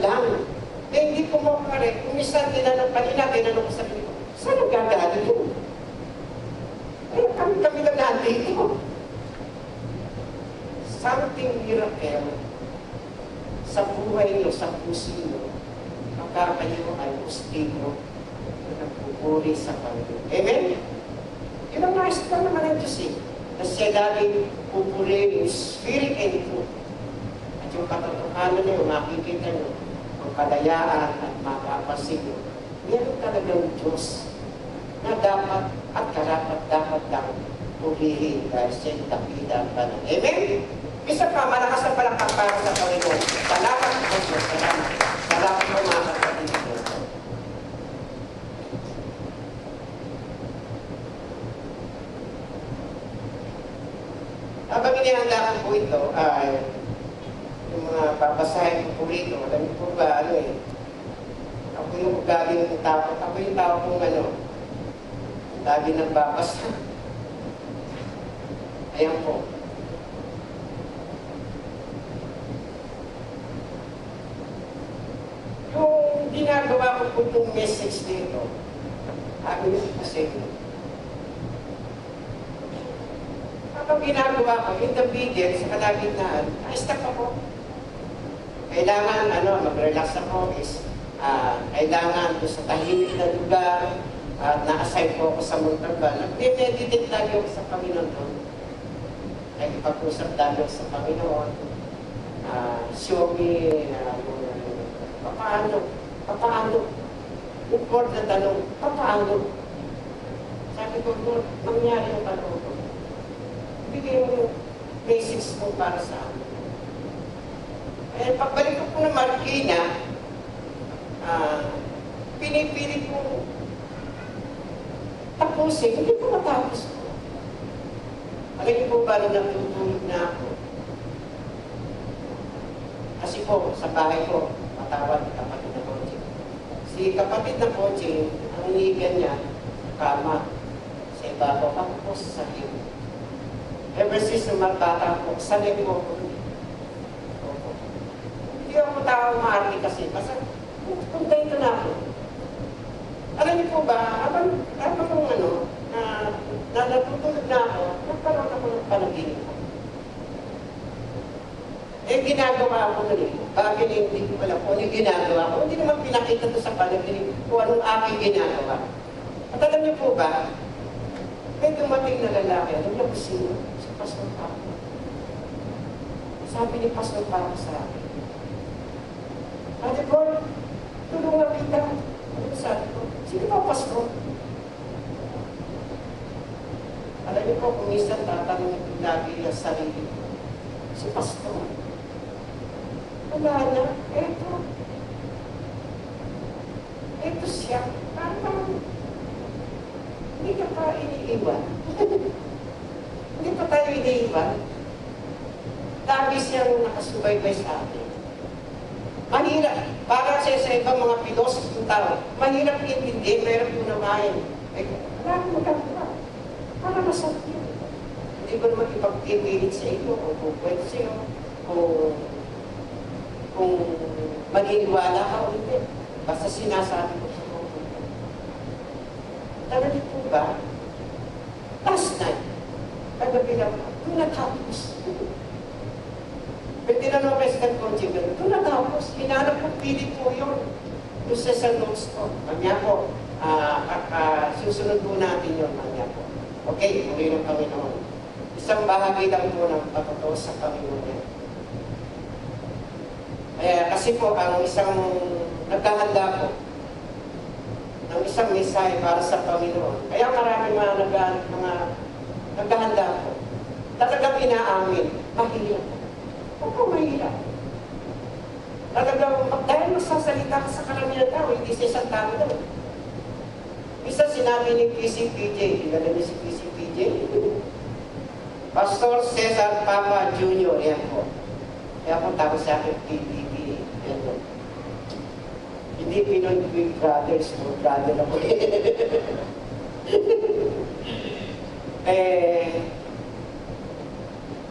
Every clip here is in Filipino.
pumapailang lang. Eh, hindi ko mo kare. Kung minsan tinanong, kanina tinanong ko sa ko, saan ang gagaling yun? Eh, kami kami na nandito. Something miracle sa buhay niyo, sa puso niyo, kapag kayo ay ustigo na nagpupuri sa Panginoon. Amen? Yun ang nais lang naman ng Diyos eh. Na siya pupuri yung spirit and truth. At yung katotohanan niyo, makikita niyo, ang kalayaan at mapapansin niyo, meron talagang Diyos na dapat at karapat dapat lang purihin dahil siya yung dakila pa ng Amen? Isa pa, malakas na palakpak para sa Panginoon. Salamat po Diyos. Salamat. Salamat po mga kapatid. Habang inihanda ko po ito, ay yung mga babasahin ko po rito, alam niyo po ba, ano eh, ako yung ugali ng tao, ako yung tao kong ano, lagi nagbabasa. Ayan po. Yung ginagawa ko po itong message dito, sabi niyo kasi, kapag ginagawa ko, in the video, sa kalagitnaan, ay-stop ako. Kailangan, ano, mag-relax ako is, ah, kailangan ko sa tahimik na lugar, at na-assign po ako sa Montalban. Nag-meditate lagi ako sa Panginoon doon. Ay ipag-usap lagi ako sa Panginoon. Uh, show me, uh, paano, paano, Lord na tanong, paano? Sabi ko, Lord, mangyari yung tanong ko. Bigay mo basics mo para sa amin. Eh, pagbalik ko po ng Marikina, ah, pinipili ko tapusin, hindi ko matapos ko. Alam niyo po ba nung natutulog na ako? Kasi po, sa bahay ko, matawag kapatid na coaching. Si kapatid na coaching, ang inigan niya, kama. Sa ibabaw, ako po sa iyo. Ever since nung magbata ko, sanay ko ako. Hindi ako tao maarni kasi. Basta, kontento na ako. Alam niyo po ba, habang, habang nung ano, na, na natutulog na ako, nagkaroon ako ng panaginip ko. Eh, ginagawa ko na rin. Bakit hindi ko alam kung ano ginagawa ko? Hindi naman pinakita to sa panaginip kung anong aking ginagawa. At alam niyo po ba, may dumating na lalaki, alam niyo kung sino? Si Pastor Pablo. Sabi ni Pastor para sa akin, Ate Paul, tulungan kita. Ano sabi ko? Sige pa, Pastor. Alam niyo po, kung minsan tatanungin ko lagi ang sarili ko, si Pastor, wala na, eto. Eto siya. Parang, hindi ka pa iniiwan. hindi pa tayo iniiwan. Lagi siyang nakasubaybay sa atin. Mahirap. Para sa sa ibang mga pilos ng tao, mahirap iintindi, mahirap unawain. Eh, wala akong magagawa. Para masarap yun. Hindi ko naman ipagpipilit sa iyo o pwede sa iyo kung kung maghiwala ka o hindi. Basta sinasabi ko sa mga Talaga po ba? Last night, kagabi lang, kung natapos. May tinanong kay Stan Conjugal, kung natapos, hinanap ko, pilit po yun. Doon sa sa notes ko. Kanya po, ah, ah, susunod po natin yun, kanya po. Okay, muli ng Panginoon. Isang bahagi lang po ng pagkatao sa Panginoon yan. Kaya kasi po, ang isang naghahanda po ng isang misay para sa Panginoon. Kaya marami mga, nag, mga naghahanda po. Talagang inaamin, mahirap. Opo, mahirap. Talagang, dahil masasalita ka sa karamihan tao, hindi sa isang tao daw. Isa sinabi ni PCPJ, kilala niyo si PCPJ? Pastor Cesar Papa Jr., yan po. Kaya po tawag sa akin PBB. Yan po. Hindi Pinoy Big Brothers, mo brother ako. eh,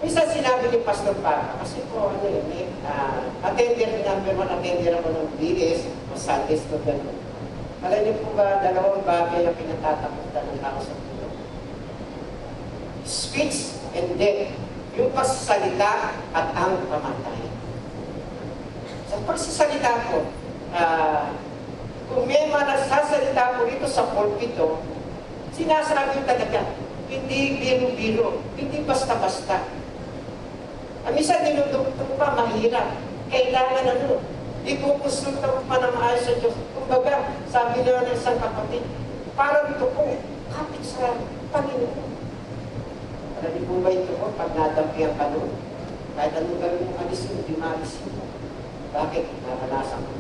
Minsan sinabi ni Pastor Papa, kasi po ano yun, eh, uh, attender, number one attender ako ng BS o Sunday ganun. Alam niyo po ba, dalawang bagay na pinatatakutan ng tao sa mundo? Speech and death. Yung pagsasalita at ang pamatayan. Sa pagsasalita ko, uh, kung may mga nagsasalita po dito sa pulpito, sinasabi ko talaga, hindi biro-biro, hindi basta-basta. Ang minsan dinudugtong pa, mahirap. Kailangan ano, ikukonsulta mo pa ng maayos sa Diyos. Kumbaga, sabi na ng isang kapatid, parang ito po, kapit sa Panginoon. Alam niyo po ba ito po, pag nadampihan ka noon, kahit anong gawin mo alis mo, di maalisin mo. Bakit? Naranasan ko.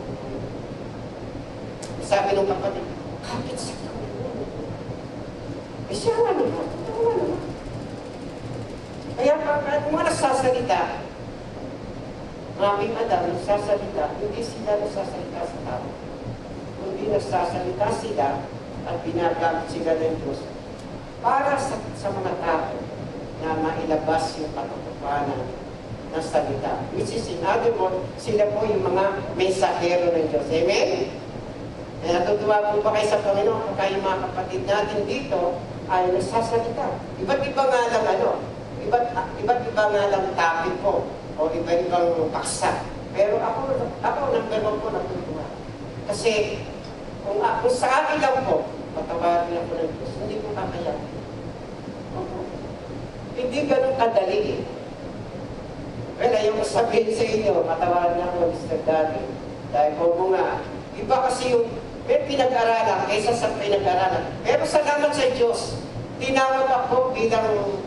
Sabi ng kapatid, kapit sa Panginoon. Eh siya nga naman, totoo naman. Kaya pag mga nagsasalita, maraming adam nagsasalita, hindi sila nagsasalita sa tao. Kundi nagsasalita sila at binagamit sila ng Diyos para sa, sa mga tao na mailabas yung katotohanan ng salita. Which is in other words, sila po yung mga mensahero ng Diyos. Amen? Kaya natutuwa po ba kayo sa Panginoon kung kayo mga kapatid natin dito ay nagsasalita. Iba't iba nga lang ano, iba't, iba't iba nga lang topic ko o iba-ibang paksa. Pero ako, ako number one po natutuwa. Kasi kung, uh, kung sa akin lang po, patawarin ako ng Diyos, hindi ko kakaya. Hindi ganun kadali eh. Well, ayaw ko sabihin sa inyo, patawarin ako, Mr. Daddy. Dahil ko mo nga, iba kasi yung may pinag-aralan kaysa sa pinag-aralan. Pero salamat sa Diyos, tinawag ako bilang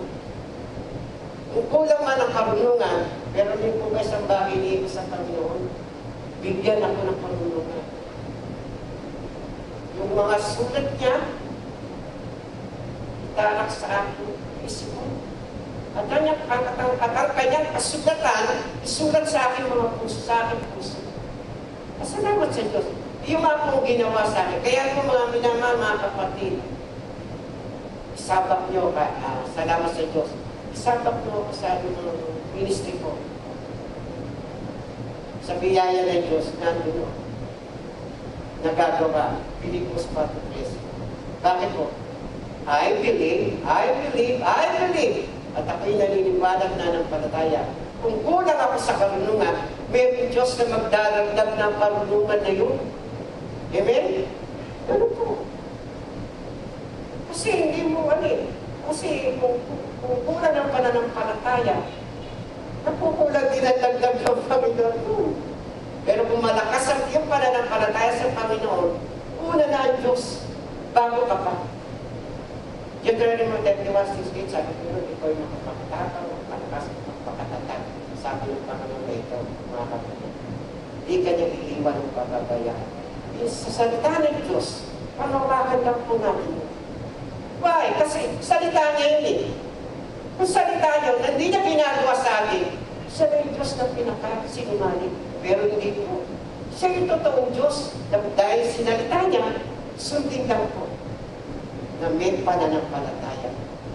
kung kulang man ang karunungan, pero din po ba isang bagay sa Panginoon, bigyan ako ng karunungan. Yung mga sulat niya, itarak sa akin isip mo. At at, at, at ang kanyang kasulatan, isulat sa akin mga puso, sa akin puso. Pasalamat sa Diyos. Yung mga pong ginawa sa akin. Kaya po mga minama, mga kapatid, isabak nyo, uh, salamat sa Diyos Mo ako sa ano ministry ko. Sa biyaya ng Diyos, nandun o. Nagagawa. Pilipos Patrocles. Bakit po? I believe, I believe, I believe. At ako'y naniniwalag na ng palataya. Kung kulang ako sa karunungan, may Diyos na magdaragdag ng karunungan na yun. Amen? Ano po? Kasi hindi mo ano eh. Kasi kung, kung kulang ng pananampalataya, Napukulang din ang dagdag ng Panginoon. Pero kung malakas ang iyong pananampalataya sa Panginoon, una na ang Diyos, bago ka pa. Deuteronomy 31, 6, sabi ko nun, ikaw ay makapagtatang, malakas at magpakatatag. Sabi ng Panginoon na ito, mga kapatid. Hindi ka niya iiwan ng pababayaan. Yung sa salita ng Diyos, panawagan lang po natin. Why? Kasi salita niya yun eh. Kung salita niya, hindi niya ginagawa sa atin, siya yung Diyos na pinakasinungaling. Pero hindi po. Siya yung totoong Diyos na dahil sinalita niya, sundin lang po na may pananampalataya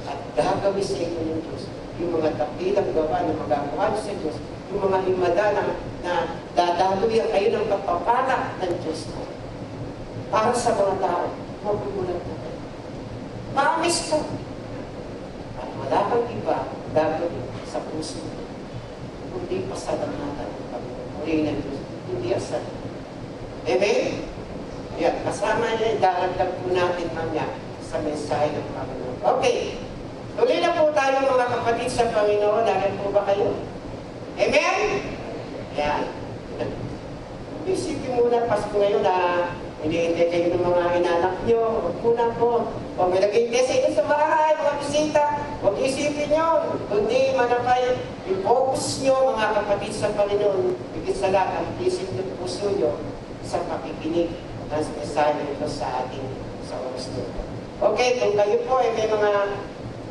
at gagawin sa inyo ng Diyos yung mga tapilang gawa na magagawa sa Diyos, yung mga himada na, na dadaluyan kayo ng pagpapala ng Diyos mo. Para sa mga tao, magugulat na Maamis ka. At wala kang iba gagawin sa puso mo. Kundi pasalamatan ng Panginoon. Muli ng Diyos. Hindi asal. Amen? Yan. Kasama niya, idaragdag po natin mamaya sa mensahe ng Panginoon. Okay. Tuloy na po tayo mga kapatid sa Panginoon. Dahil po ba kayo? Amen? Yan. Isipin muna Pasko ngayon na hindi kayo mga inanak nyo. Muna po. Huwag may nag-intay sa inyo sa bahay, mga bisita. Huwag isipin nyo. Kundi manapay, i-focus nyo mga kapatid sa Panginoon. Bigit sa lahat ang isip ng puso nyo sa pakikinig ng mensahe nito sa ating sa oras nito. Okay, kung kayo po ay may mga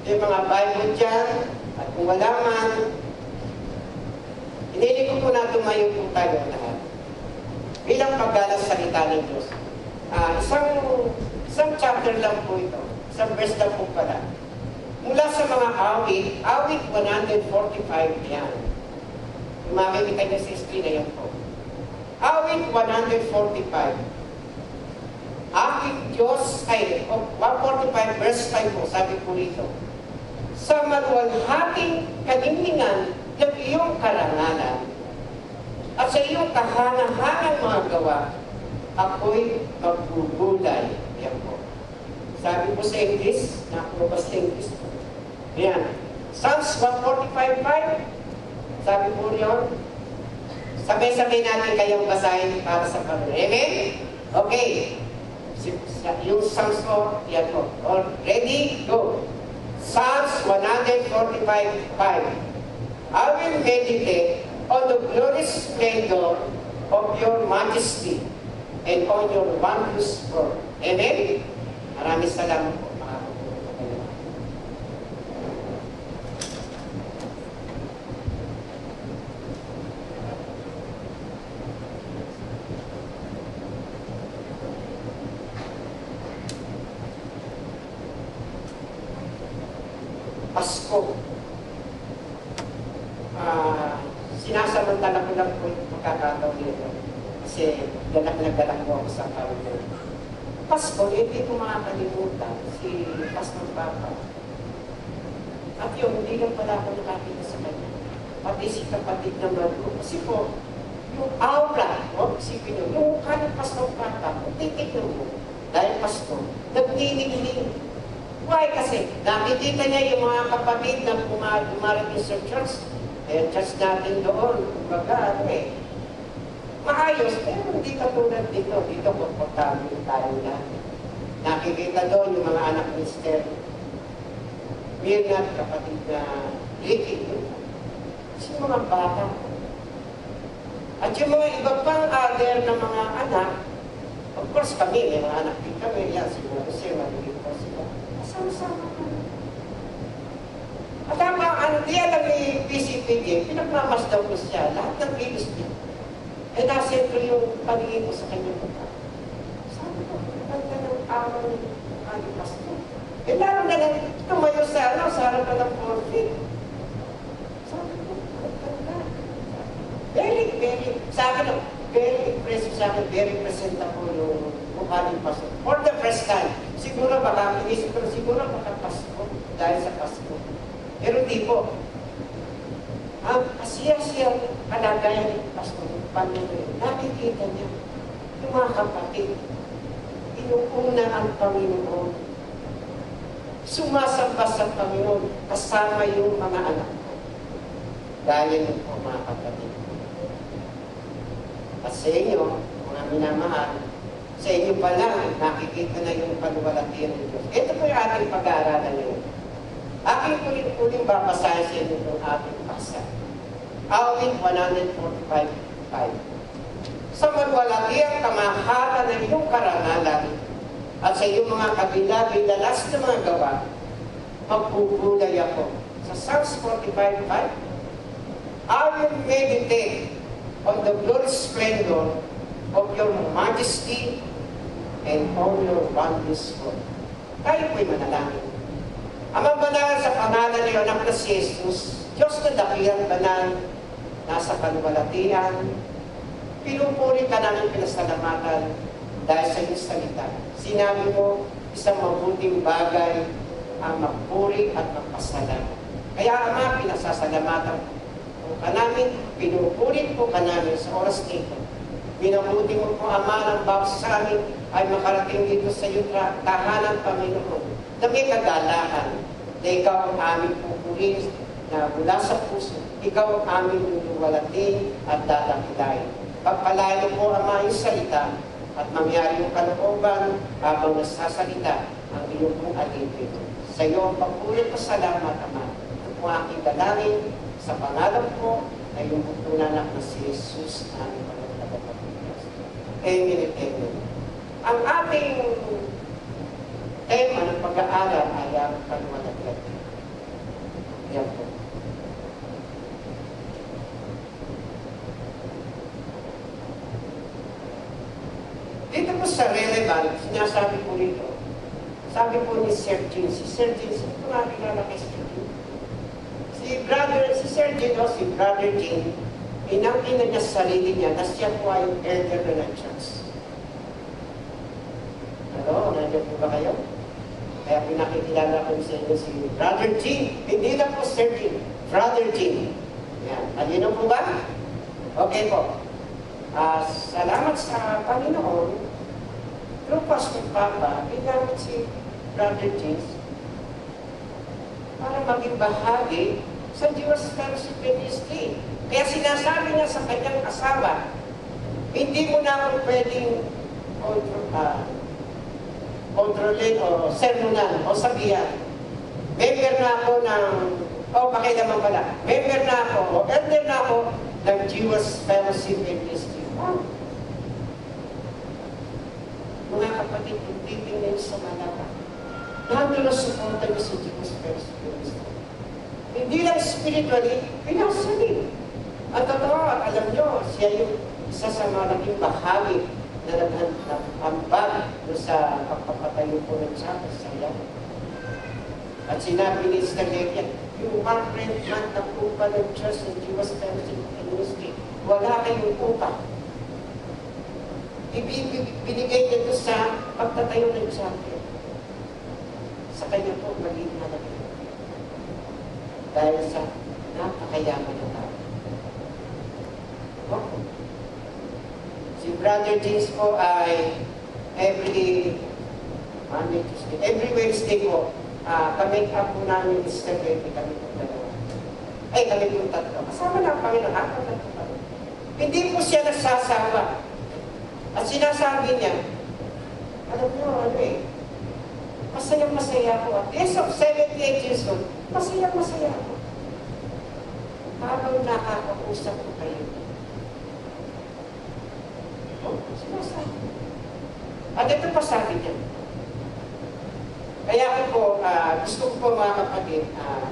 may mga Bible dyan, at kung wala man, Inilig ko po na tumayo po tayo lahat. Bilang paggalas salita ng Diyos. Ah, isang, isang chapter lang po ito. Isang verse lang po pala. Mula sa mga awit, awit 145 yan. Kung makikita niyo sa screen na yan po. Awit 145. Aking Diyos ay, oh, 145 verse 5 po, sabi po rito. Sa maluwalhating kaningningan ng iyong karangalan at sa iyong kahangahangang mga gawa, ako'y magbubulay. Yan po. Sabi po sa English, nakuha ba sa English? Yan. Psalms 145.5, sabi po riyon, sabay-sabay natin kayong basahin para sa Panginoon. Amen? Okay. Yung Psalms po, yan po. All ready? Go. Psalms 145.5 I will meditate on the glorious splendor of your majesty and on your wondrous work. Amen? Maraming salamat po. Pasko. Ah, sinasamantala ko lang po yung pagkakataon nito. Kasi galak na galak po ako sa Panginoon. Pasko, hindi ko makakalimutan si Pastor Papa. At yun, hindi lang pala ako nakakita sa kanya. Pati si kapatid naman ko. Kasi po, yung aura, no? isipin nyo, yung mukha ng Pastor Papa, kung titignan mo, dahil Pastor, nagniningning. Why? Kasi nakikita niya yung mga kapatid na dumarating sa church. Eh, church natin doon, kumbaga, ano eh, maayos, pero hindi katulad dito. Dito, komportable tayo lahat. Nakikita doon yung mga anak ni Esther. Mirna, kapatid na. Kasi yung mga bata. At yung mga iba pang other na mga anak, of course kami, may mga anak din kami, yan, siguro kasi maligid po sila. Kasama-sama. At ang mga ano, di alam ni PCPG, pinagmamasdaw ko siya, lahat ng bilis niya. Eh, nasentro yung pagiging ko sa kanyang mukha. Sabi ko, ganda ng araw ni Ani Pastor. Lalo na lang tumayo sa, ano, sa harapan ng portrait. Sabi ko, ang ganda. Very, very, sa akin, very impressive sa akin, very presentable yung mukha ni Pastor. For the first time, siguro baka, inisip ko, siguro baka Pasko, dahil sa Pasko. Pero di po. Ang asiya-siya kalagayan ni Pastor Panginoon, nakikita niya yung mga kapatid, inuuna ang Panginoon. Sumasamba sa Panginoon kasama yung mga anak ko. Gaya niyo po mga kapatid. At sa inyo, mga minamahal, sa inyo pa lang, nakikita na yung panuwalatian ng Diyos. Ito po yung ating pag-aaralan ngayon. Aking ulit-uling babasahin sa inyo itong ating basa. Awit 145.5 sa malwalatiang kamahalan ng iyong karangalan at sa iyong mga kabila-bilalas na mga gawa, magpupulay ako. Sa Psalms 45.5, I will meditate on the glorious splendor of your majesty and all your wondrous work. Tayo po'y manalangin. Amang banal sa pangalan ni anak na si Jesus, Diyos na dakilang banal, nasa kaluwalatian, pinupuri ka namin pinasalamatan dahil sa iyong salita. Sinabi mo, isang mabuting bagay ang magpuri at magpasalamat. Kaya Ama, pinasasalamatan po ka namin, pinupuri po ka namin sa oras nito. Minabuti mo po, Ama, ng bawat sa amin ay makarating dito sa iyong tahanan, Panginoon, na may kagalahan na ikaw ang aming pupurihin na mula sa puso, ikaw ang aming luluwalatin at dadakilain. Pagpalayo po ang mga salita at mangyari yung kalooban habang nasasalita ang iyong pong alipin. Sa iyo ang pagpulit pa salamat, Ama. Po aking dalangin sa pangalan po na iyong putunanak na si Jesus na aming pagkakapagpapitas. Amen and amen. Ang ating tema ng pag-aaral ay ang kanuwalagyan. Yan po. Dito po sa relevant, sinasabi po dito, sabi po ni Sir Jean, si Sir nga kilala kay Sir Jean? Si brother, si Sir Jean o si brother Jean, inangkin na niya sa sarili niya na siya po ay elder ng church. Ano, nandiyan po ba kayo? Kaya pinakikilala ko sa inyo si Brother Jean. Hindi lang po Sir Jean, Brother Jean. Yan. Malino po ba? Okay po. Uh, salamat sa Panginoon, through Pastor Papa, ginamit si Brother James para maging bahagi sa Jewish Fellowship Ministry. Kaya sinasabi niya sa kanyang asawa, hindi mo na ako pwedeng kontro, uh, kontrolin o sermonan o sabihan. Member na ako ng, o oh, pakilaman pala, member na ako o elder na ako ng Jewish Fellowship Ministry. Mga kapatid, kung titingnan sa Malaka, lahat na suporta niyo sa Diyos Christ. Hindi lang spiritually, financially. At totoo, alam niyo, siya yung isa sa malaking bahagi na nag-ambag sa pagpapatayo po ng chapel sa iyan. At sinabi ni Scalia, yung one rent man na upa ng Diyos ng Jewish Fellowship Ministry, wala kayong upa ibinigay niya sa pagtatayo ng chapel. Sa kanya po maging. Dahil sa napakayaman na tao. Oh. Si Brother James po ay every Monday, Tuesday, every Wednesday po, uh, kami up po namin is celebrity kami po dalawa. Ay, kami po tatlo. Kasama na ang Panginoon, apat na po Hindi po siya nagsasawa at sinasabi niya, alam mo, ano eh, masayang masaya ako. At yes, of 78 years old, masayang masaya ako. Habang nakakausap ko kayo. Oh, sinasabi. At ito pa sabi niya. Kaya ko po, uh, gusto ko po mga kapatid, uh,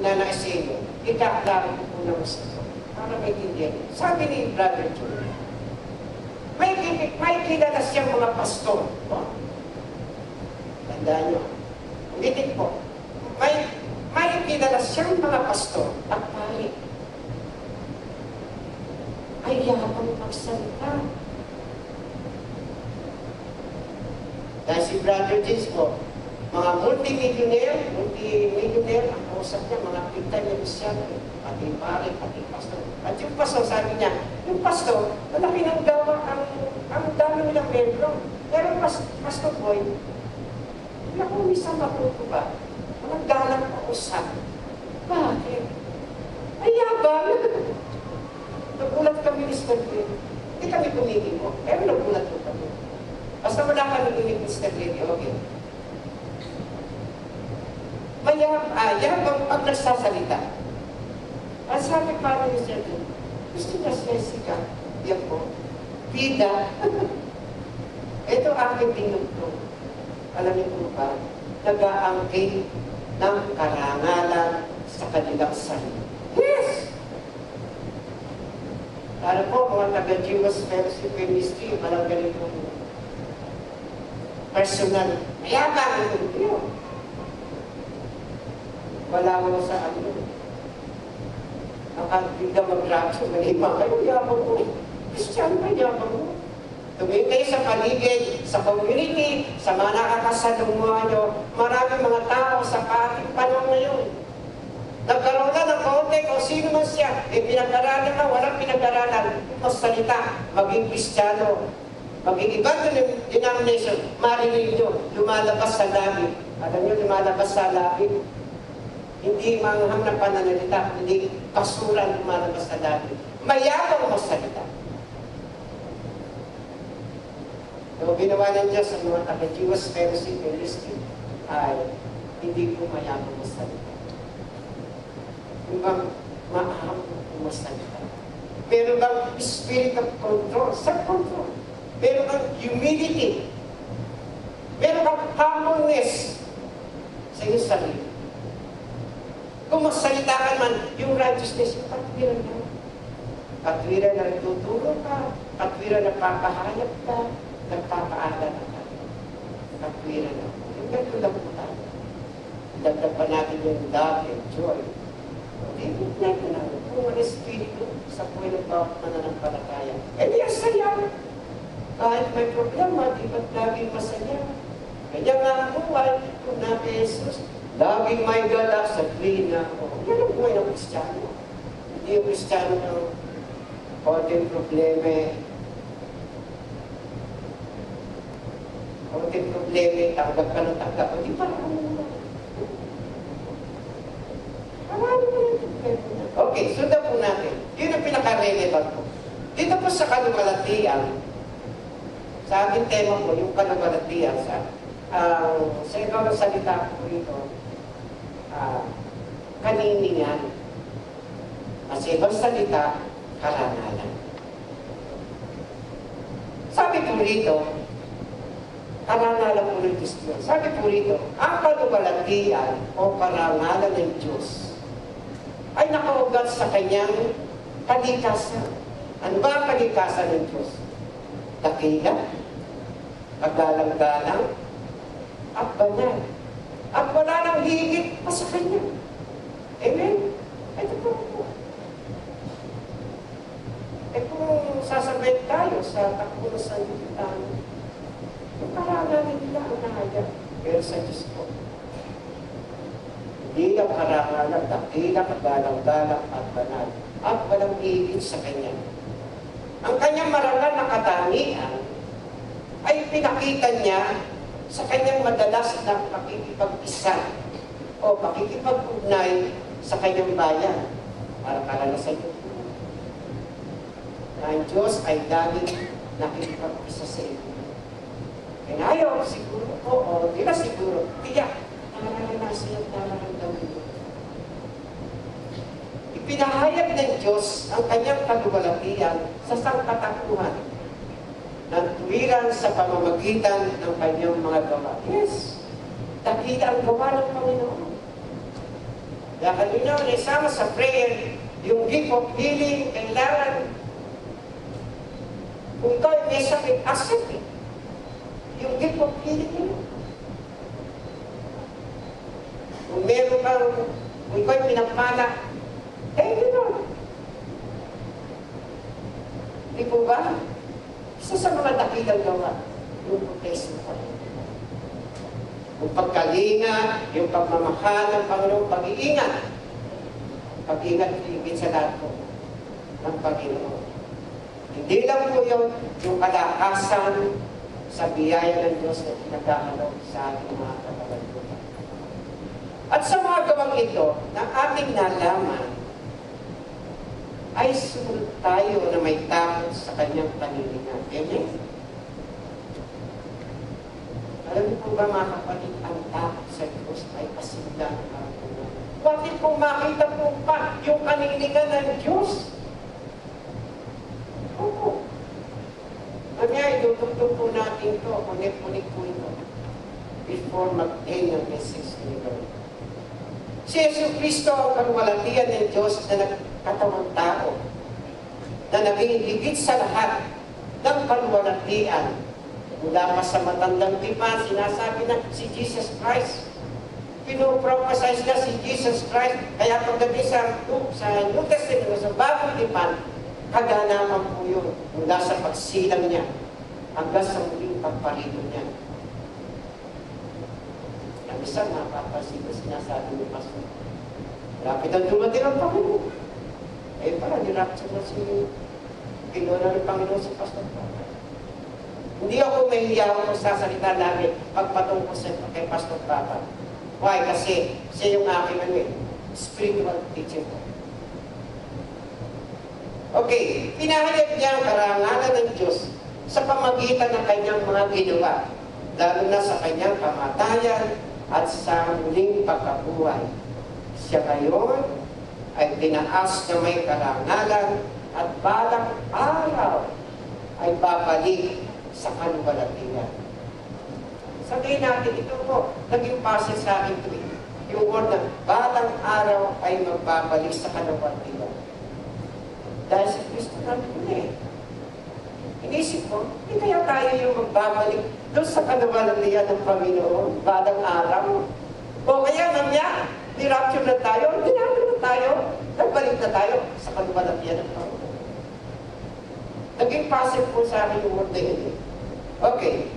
na nais sa inyo, ikaklaro ko po na gusto ko. Para maintindihan. Sabi ni Brother Joe, may, may kilala siyang mga pastor. Oh. Tandaan nyo. Ulitin po. May, may kilala siyang mga pastor at pari. Ay yapang magsalita. Dahil si Brother James po, mga multi-millionaire, multi-millionaire, ang kausap niya, mga pinta niya siya, pati pare, pati pastor. At yung pastor, sabi niya, yung pastor, malaki ng gawa ang, ang dami nilang membro. Pero pas, pastor boy, minsan matuto ba? Walang galang pa usap. Bakit? Ay, yabang, Mr. Greg. Hindi kami tumingin mo. Pero nagulat po kami. Basta wala kami tumingin, Mr. Greg, okay. Mayab, ah, yabang pag nagsasalita. Ang sabi pa ni Mr. Greg, gusto niya si Jessica. Yan po. Bida. Ito aking tinutong. Alam niyo po ba? Nag-aangkin ng karangalan sa kanilang sarili. Yes! Para po, mga taga-Jewish Fellowship Ministry, malang ganito personal. Mayabang ito. Wala mo sa ano. Nakaganda mag-rapture, malima kayo, yabang mo. Christian ba yabang mo? Tumingin kayo sa paligid, sa community, sa mga nakakasalunguhan nyo. Maraming mga tao sa ating panahon ngayon. Nagkaroon na ng konti kung sino man siya. Eh, pinag-aralan ka, walang pinag-aralan. Magsalita, maging kristyano, maging ibang denomination, marinig nyo, lumalabas sa labi. Alam nyo, lumalabas sa labi. Hindi manghang na pananalita, hindi kasuran lumalabas sa labi. Mayabang magsalita. So, ginawa ng Diyos sa mga taga-Jewish Fellowship Ministry ay hindi po mayabang magsalita. Kung bang maaham magsalita. Pero bang spirit of control, self-control. Meron kang humility. Meron kang humbleness sa iyong sarili. Kung magsalita ka man, yung righteousness, yung katwiran mo. Katwiran na nagtuturo ka, katwiran na papahayap ka, nagpapaaral ka. Katwiran na. Yung ganito lang po tayo. Dagdag pa natin yung love and joy. Hindi, hindi na. Kung ang espiritu sa buhay ng bawat mananampalataya, eh di ang saya. Kahit may problema, di ba't laging masaya? Kanya nga ang buhay, kung natin Jesus, laging may galak sa tuwing na ako. Yan ang buhay ng Kristiyano. Hindi yung Kristiyano ng konting problema. Konting problema, tanggap ka ng tanggap. Hindi pa ako Marami pa yung problema. Okay, sundan po natin. Yun ang pinaka-relevant po. Dito po sa kalumalatian, sa ating tema po, yung kalumalatian sa uh, sa ikaw ng salita ko rito, uh, kaniningan. Kasi ibang salita, karangalan. Sabi po rito, karangalan po ng Diyos yun. Sabi po rito, ang kalumalatian o karangalan ng Diyos ay nakaugat sa kanyang kalikasan. Ano ba ang kalikasan ng Diyos? Dakila, kagalang-galang, at banal. At wala nang higit pa sa Kanya. Amen? Ito po po. Eh kung sasabay tayo sa takbo ng sanlibutan, yung karangalan nila ang nahaya. Pero sa Diyos po, hindi ang karangalan, dakila, kagalang-galang at banal. At walang higit sa Kanya. Ang kanyang marangal na katangian ay pinakita niya sa kanyang madalas na pakikipag-isa o pakikipag-ugnay sa kanyang bayan para karanasan niyo na ang Diyos ay laging nakikipag-isa sa inyo. Ayaw, siguro, oo, di na siguro, tiyak, nararanasan at nararamdaman mo. Ipinahayag ng Diyos ang kanyang kaluwalatian sa sangkatakuhan ng tuwiran sa pamamagitan ng kanyang mga gawa. Yes, takita ang gawa ng Panginoon. Kaya kanina, isama sa prayer, yung gift of healing, kailangan kung ay may sakit, accept it. Yung gift of healing yun. Kung meron kang, kung ikaw ay pinagpala, eh, yun. Di po ba? Isa sa mga dakilang gawa, yung protection ko. Yung pagkalinga, yung pagmamahal ng Panginoon, pag-iingat. Pag-iingat, higit sa lahat po ng Panginoon. Hindi lang po yun, yung kalakasan sa biyaya ng Diyos na pinagkakalog sa ating mga kapagalutan. At sa mga gawang ito, na ating nalaman, ay sumunod tayo na may takot sa kanyang panilingan. Amen? Alam niyo po ba mga kapatid, ang takot sa Diyos ay kasigla ng karupunan. Bakit kung makita po pa yung kanilingan ng Diyos? Opo. Kanya, idutugtog po natin to, kunik-kunik po ito, before mag-end ang message ni Lord. Si Yesu Cristo ang kaluwalatian ng Diyos na nagkatawang tao, na naging higit sa lahat ng kaluwalatian. Mula pa sa matandang tipan, sinasabi na si Jesus Christ. Pinoprophesize na si Jesus Christ. Kaya pagdating sa, sa New Testament, sa Bagong Tipan, kaganaman po yun mula sa pagsilang niya hanggang sa muling pagparito niya. Ang isang napapansin na sinasabi ni Pastor, Lapit ang dumating ang Panginoon. Eh pala, nirapture na si Kinuha ng Panginoon si Pastor Papa. Hindi ako mahihiya ako sasalita lagi pagpatungkol sa kay Pastor Papa. Why? Kasi siya yung aking ano eh, spiritual teacher ko. Okay, pinahayag niya ang karangalan ng Diyos sa pamagitan ng kanyang mga ginawa, lalo na sa kanyang kamatayan at sa muling pagkabuhay. Siya ngayon ay tinaas na may karangalan at balang araw ay babalik sa kalubalatian. Sabihin natin, ito po, naging passage sa akin ito eh. Yung word na, balang araw ay magbabalik sa kalubalatian. Dahil si Kristo nandun eh. Inisip ko, hindi kaya tayo yung magbabalik doon sa kalubalatian ng Panginoon, balang araw. O kaya namya, ni-rapture na tayo, dinado na tayo, nagbalik na tayo sa kalubalatian ng Panginoon. Naging passive po sa akin yung word na eh. Okay.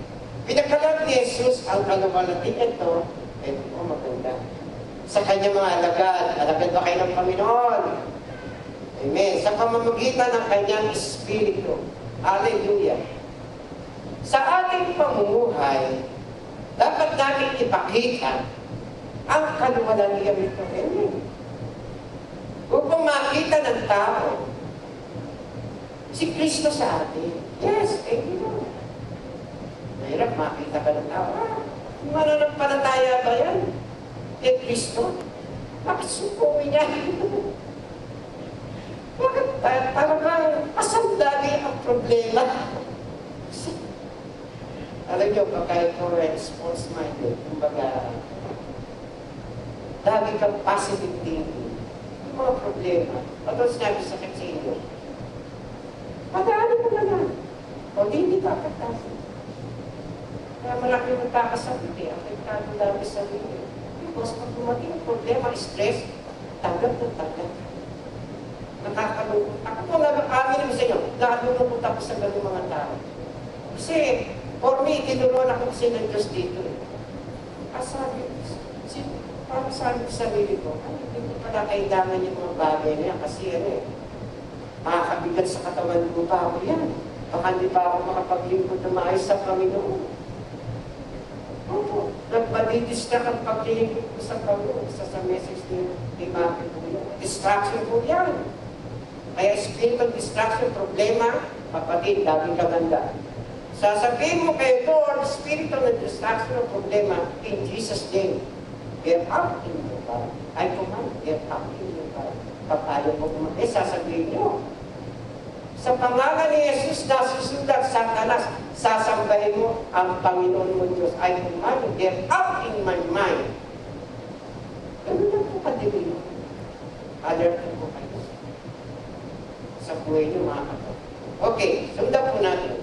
Pinakalat ni Jesus ang kalubalatian ito, ito po maganda. Sa kanyang mga alagad, alagad ba kayo ng Panginoon? Amen. Sa pamamagitan ng kanyang Espiritu. Hallelujah. Sa ating pamumuhay, dapat natin ipakita ang kaluwalhatian nito. Amen. Upang makita ng tao, si Kristo sa atin. Yes, amen. Mahirap makita ka ng tao. Ah, mananampalataya ba yan? Eh, Kristo? Bakit sukuwi niya? Bakit pa- parang asal lagi ang problema? Alam niyo, pagka ikaw response-minded, kumbaga, lagi kang positive thinking. Yung mga problema, patol sinabi sa sa inyo, Padaanin mo na yan. O di, hindi ka pagkasin. Kaya marami magkakasakit eh. Apektado dami sa sarili. Because pag dumating ang problema, stress, tanggap ng tanggap. Nakakalungkot. Ako po, nag-amin naman sa inyo, nakalungkot ako sa ganung mga tao. Kasi, for me, tinuruan ako kasi ng Diyos dito eh. Ah, sabi, si, parang sabi sa sarili ko, ay, hindi ko pala kailangan yung mga bagay na yan kasi ano eh, makakabigat sa katawan ko pa ako yan. Baka hindi pa ako makapaglingkod na maayos sa Panginoon. Opo, nagpadidistract ang paglingkod ko sa Panginoon sa, sa message ni, Maki po yun. Distraction po yan. Kaya spiritual distraction, problema, kapatid, laging kaganda. Sasabihin mo kay Lord, spiritual na distraction problema, in Jesus' name, get out in your body. I command, get out in your body. Papayo po kumain, eh, sasabihin nyo, sa pangalan ni Jesus na susulat sa kanas, sasambahin mo ang Panginoon mo Diyos. I command you, get out in my mind. Ganun lang po kadili. Alert po sa buhay niyo mga kapatid. Okay, sundan po natin.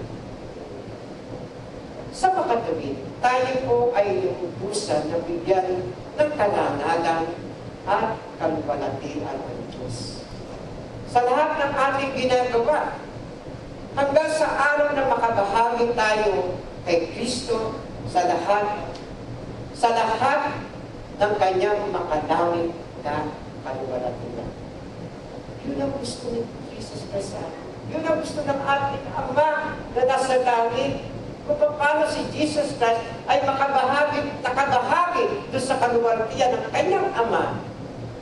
Sa makatuwid, tayo po ay inuubusan na bigyan ng kalangalan at kalubalatian ng Diyos. Sa lahat ng ating ginagawa, hanggang sa araw na makabahagi tayo kay Kristo sa lahat, sa lahat ng kanyang makadaming na kalubalatian. Yun ang gusto ni Jesus Christ. Yun ang gusto ng ating Ama na nasa langit. Kung paano si Jesus Christ ay makabahagi, nakabahagi doon sa kaluwalhatian ng kanyang Ama.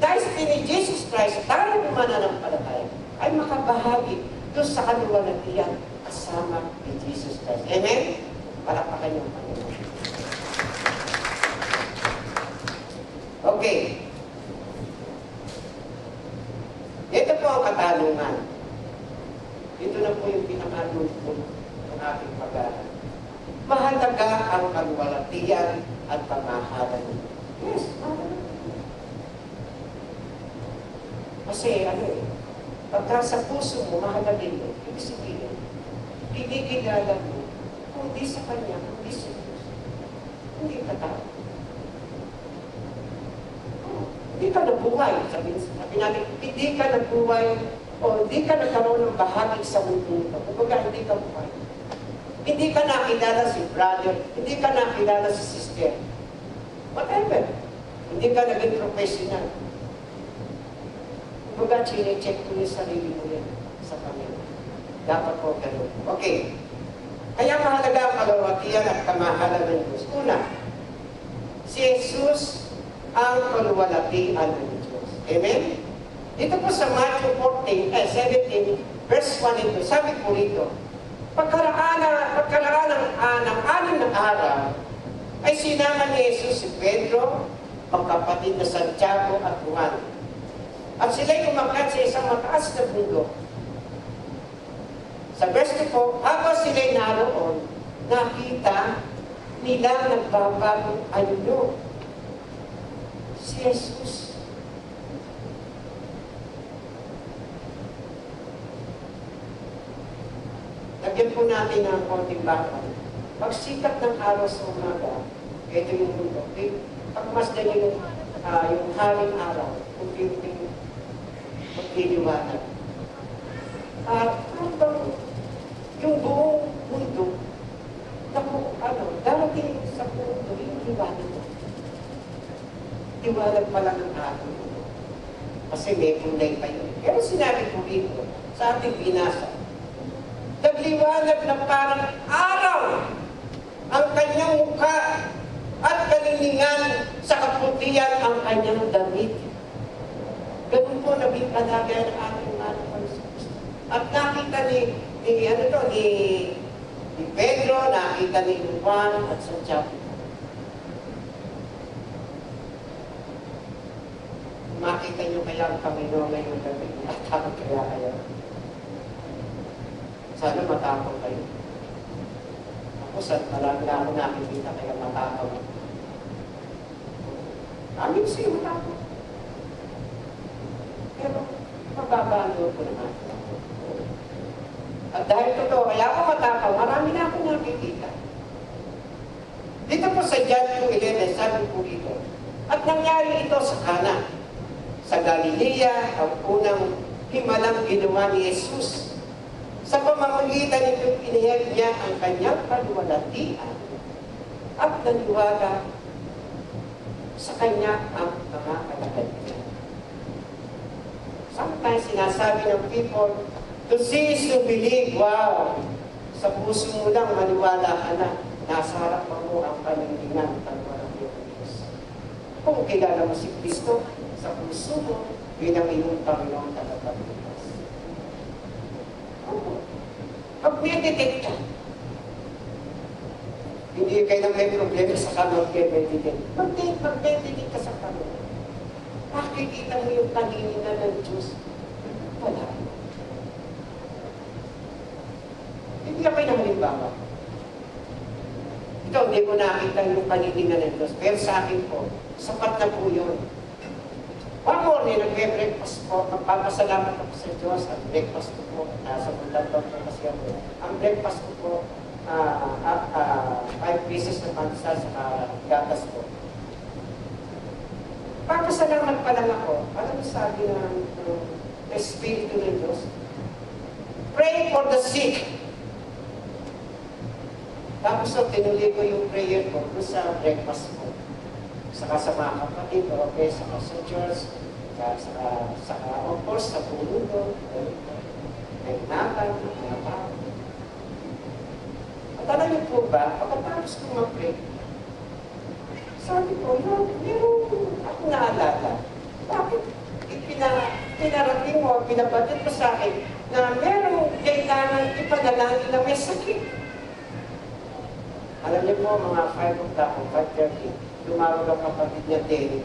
Dahil ni Jesus Christ, tayo mananampalataya. ay makabahagi doon sa kaluwalhatian kasama ni Jesus Christ. Amen? Palakpakan niyo ang Panginoon. Okay. Ito po ang katanungan. Ito na po yung pinaka-lulpot ng ating pag-aaral. Mahalaga ang kaluwalhatian at pamahalan. Yes, mahalaga. Kasi ano eh, pagka sa puso mo, mahalaga yun, ibig sabihin, kinikilala mo, kung di sa Kanya, kung di sa Diyos, hindi ka tao. Oh, Hindi ka nabuhay. Sabi, sabi natin, hindi ka nabuhay o hindi ka nagkaroon ng bahagi sa mundo ito. Kumbaga, hindi ka buhay. Hindi ka nakilala si brother, hindi ka nakilala si sister. Whatever. Hindi ka naging professional. Kumbaga, chine-check mo yung sarili mo yan sa Panginoon. Dapat po ganun. Okay. Kaya mahalaga ang kalawatian at kamahalan ng Diyos. Una, si Jesus ang kaluwalhatian ng Diyos. Amen? Dito po sa Matthew 14, eh, 17, verse 1 and 2, sabi po rito, pagkaraan, pagkaraan ng, uh, ng anim na araw, ay sinama ni Jesus si Pedro, magkapatid na Santiago at Juan. At sila'y umakyat sa isang mataas na bundok. Sa verse 2 po, habang sila'y naroon, nakita nila nagbabagong anyo. Si Jesus. Lagyan po natin ng konting background. Pag sikat ng araw sa umaga, ito yung mundo. Okay? Pag mas dali yung, uh, yung haring araw, unti-unting magliliwanag. At habang yung buong mundo, naku, ano, darating sa mundo, yung liwanag. Liwanag pala ng mundo. Kasi may kulay pa yun. Pero sinabi ko dito, sa ating binasa, nagliwanag na parang araw ang kanyang mukha at kalilingan sa kaputihan ang kanyang damit. Ganun po naging kalagayan ng ating anak At nakita ni, ni, ano to, ni, ni Pedro, nakita ni Juan at Santiago. Makita niyo kaya ang Panginoon ngayong gabi. Matakot kaya kayo. Sana matapang kayo. Ako, sa marami na ako nakikita kaya matapang. Amin siya matapang. Pero, mababalo ko naman. At dahil totoo, kaya ako matapang, marami na ako nakikita. Dito po sa John 2.11, sabi po dito, at nangyari ito sa Kana, sa Galilea, ang unang himalang ginawa ni Jesus. Sa pamamagitan nito, inihag niya ang kanyang kaluwalhatian at naniwala sa kanya ang mga kalagalian. Sometimes sinasabi ng people, to see is to believe. Wow! Sa puso mo lang, maniwala ka na. Nasa harap mo ang paniningan ng walang Diyos. Kung kilala mo si Kristo, sa puso mo, bilang iyong Panginoon tagapagligtas. Oo. Pag meditate ka, hindi kayo na may problema sa kamag meditate. Mag-meditate ka sa Panginoon. Makikita mo yung paniningan ng Diyos. Wala. Hindi ka kayo ng halimbawa. Ikaw, hindi ko nakita yung paniningan ng Diyos. Pero sa akin po, sapat na po yun. One morning, nagbe-breakfast po. Magpapasalamat ako sa Diyos. Ang breakfast ko po, nasa Bulaldon po kasi ako. Ang breakfast ko po, uh, uh, uh, five pieces na pansa sa gatas po. Papasalamat pa lang ako. Mo sabi ng uh, Espiritu ng Diyos? Pray for the sick. Tapos so, tinuloy ko yung prayer ko sa breakfast ko. Saka sa mga kapatid, okay, saka sa church, saka, saka, of course, sa ko, may nakan, mga tao. At alam niyo po ba, pagkatapos ko mag-pray, sabi ko, no, meron ako naalala. Bakit ipina, pinarating mo, pinabatid mo sa akin na merong kailangan ipanalangin na may sakit. Alam niyo po, mga 5 o'clock o 5.30, tumawag ang kapatid niya Danny.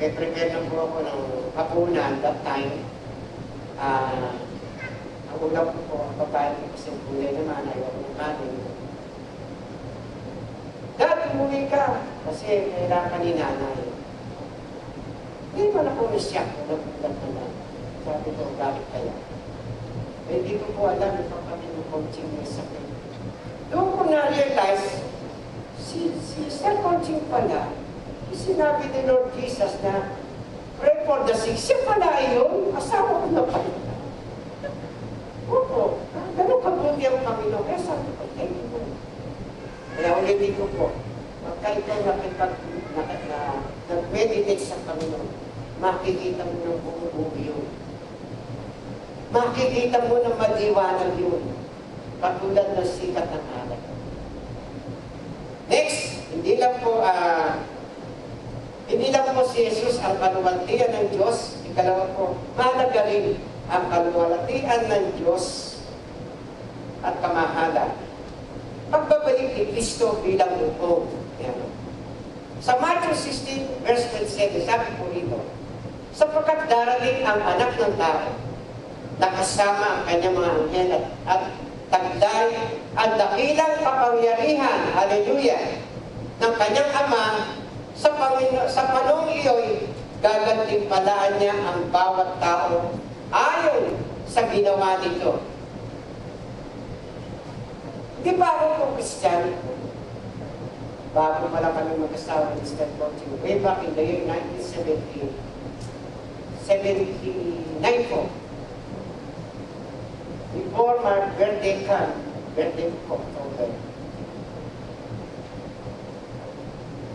Pre-prepare na po ako ng hapunan that time. Ah, ang ulam ko po, ang babae ko kasi kulay naman, ayaw ko kanin. Dad, umuwi ka kasi kailangan ni nanay. Hindi mo na po kung nagulat naman. Sabi ko, bakit kaya? Eh, Hindi ko po alam ito kami ng coaching may sakit. Doon ko na-realize, si, si Sir Coaching pala, sinabi ni Lord Jesus na, pray for the sick. Siya pala yun, asawa ko na pala. Opo, ah, ganun kabuti ang Panginoon. Kaya sabi ko, thank you. Lord." Kaya ulitin ko po, pagka ikaw nakipag, na, na, nag-meditate sa Panginoon, makikita mo ng buo yun. Makikita mo na maliwanag yun. Katulad ng sikat ng araw. Next, hindi lang po, ah, hindi lang po si Jesus ang kaluwaltian ng Diyos. Ikalawa po, mahalaga rin ang kaluwaltian ng Diyos at kamahalan. Pagbabalik ni Kristo bilang loob. Yan. Sa Matthew 16, verse 27, sabi po rito, sapagkat darating ang anak ng tao, nakasama ang kanyang mga anghel at, at tagday ang dakilang kapangyarihan, hallelujah, ng kanyang ama sa, Pangino, sa panong iyo'y gagantimpalaan niya ang bawat tao ayon sa ginawa nito. Di ba ako po Kristiyano? Bago pala kami mag-asawa ni Mr. Coaching, way back in the year 1970, 79 po. Before my birthday come, birthday ko, October.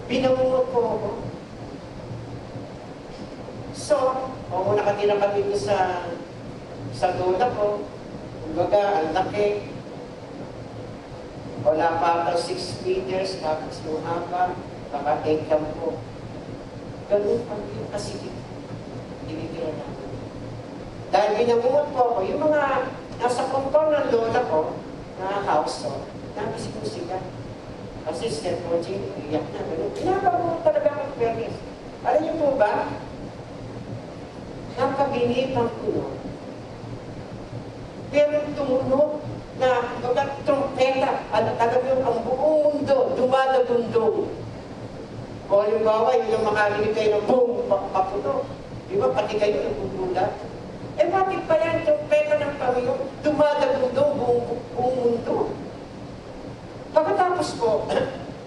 Pinangungot po ako. So, kung nakatira kami doon sa sa lola ko, kumbaga, ang laki, wala pa ata 6 meters, tapos yung haba, baka 8 lang po. Ganun pang yung kasikip. Tinitira namin. Dahil binangungot po ako, yung mga nasa kontol ng lola ko, na house to, nabisip ko sila. Kasi step coaching, iyak na. Pinabago talaga ang fairness. Alam niyo po ba, nakabinit ang puno. Pero tumunog na mga trompeta, at talagang ang buong mundo, dumadagundong. O halimbawa, yung yung makarinig kayo ng boom, papuno. Di ba, pati kayo nagugulat. Eh, bakit pa yan, trompeta ng Panginoon, dumadagundong buong, buong mundo. Pagkatapos po,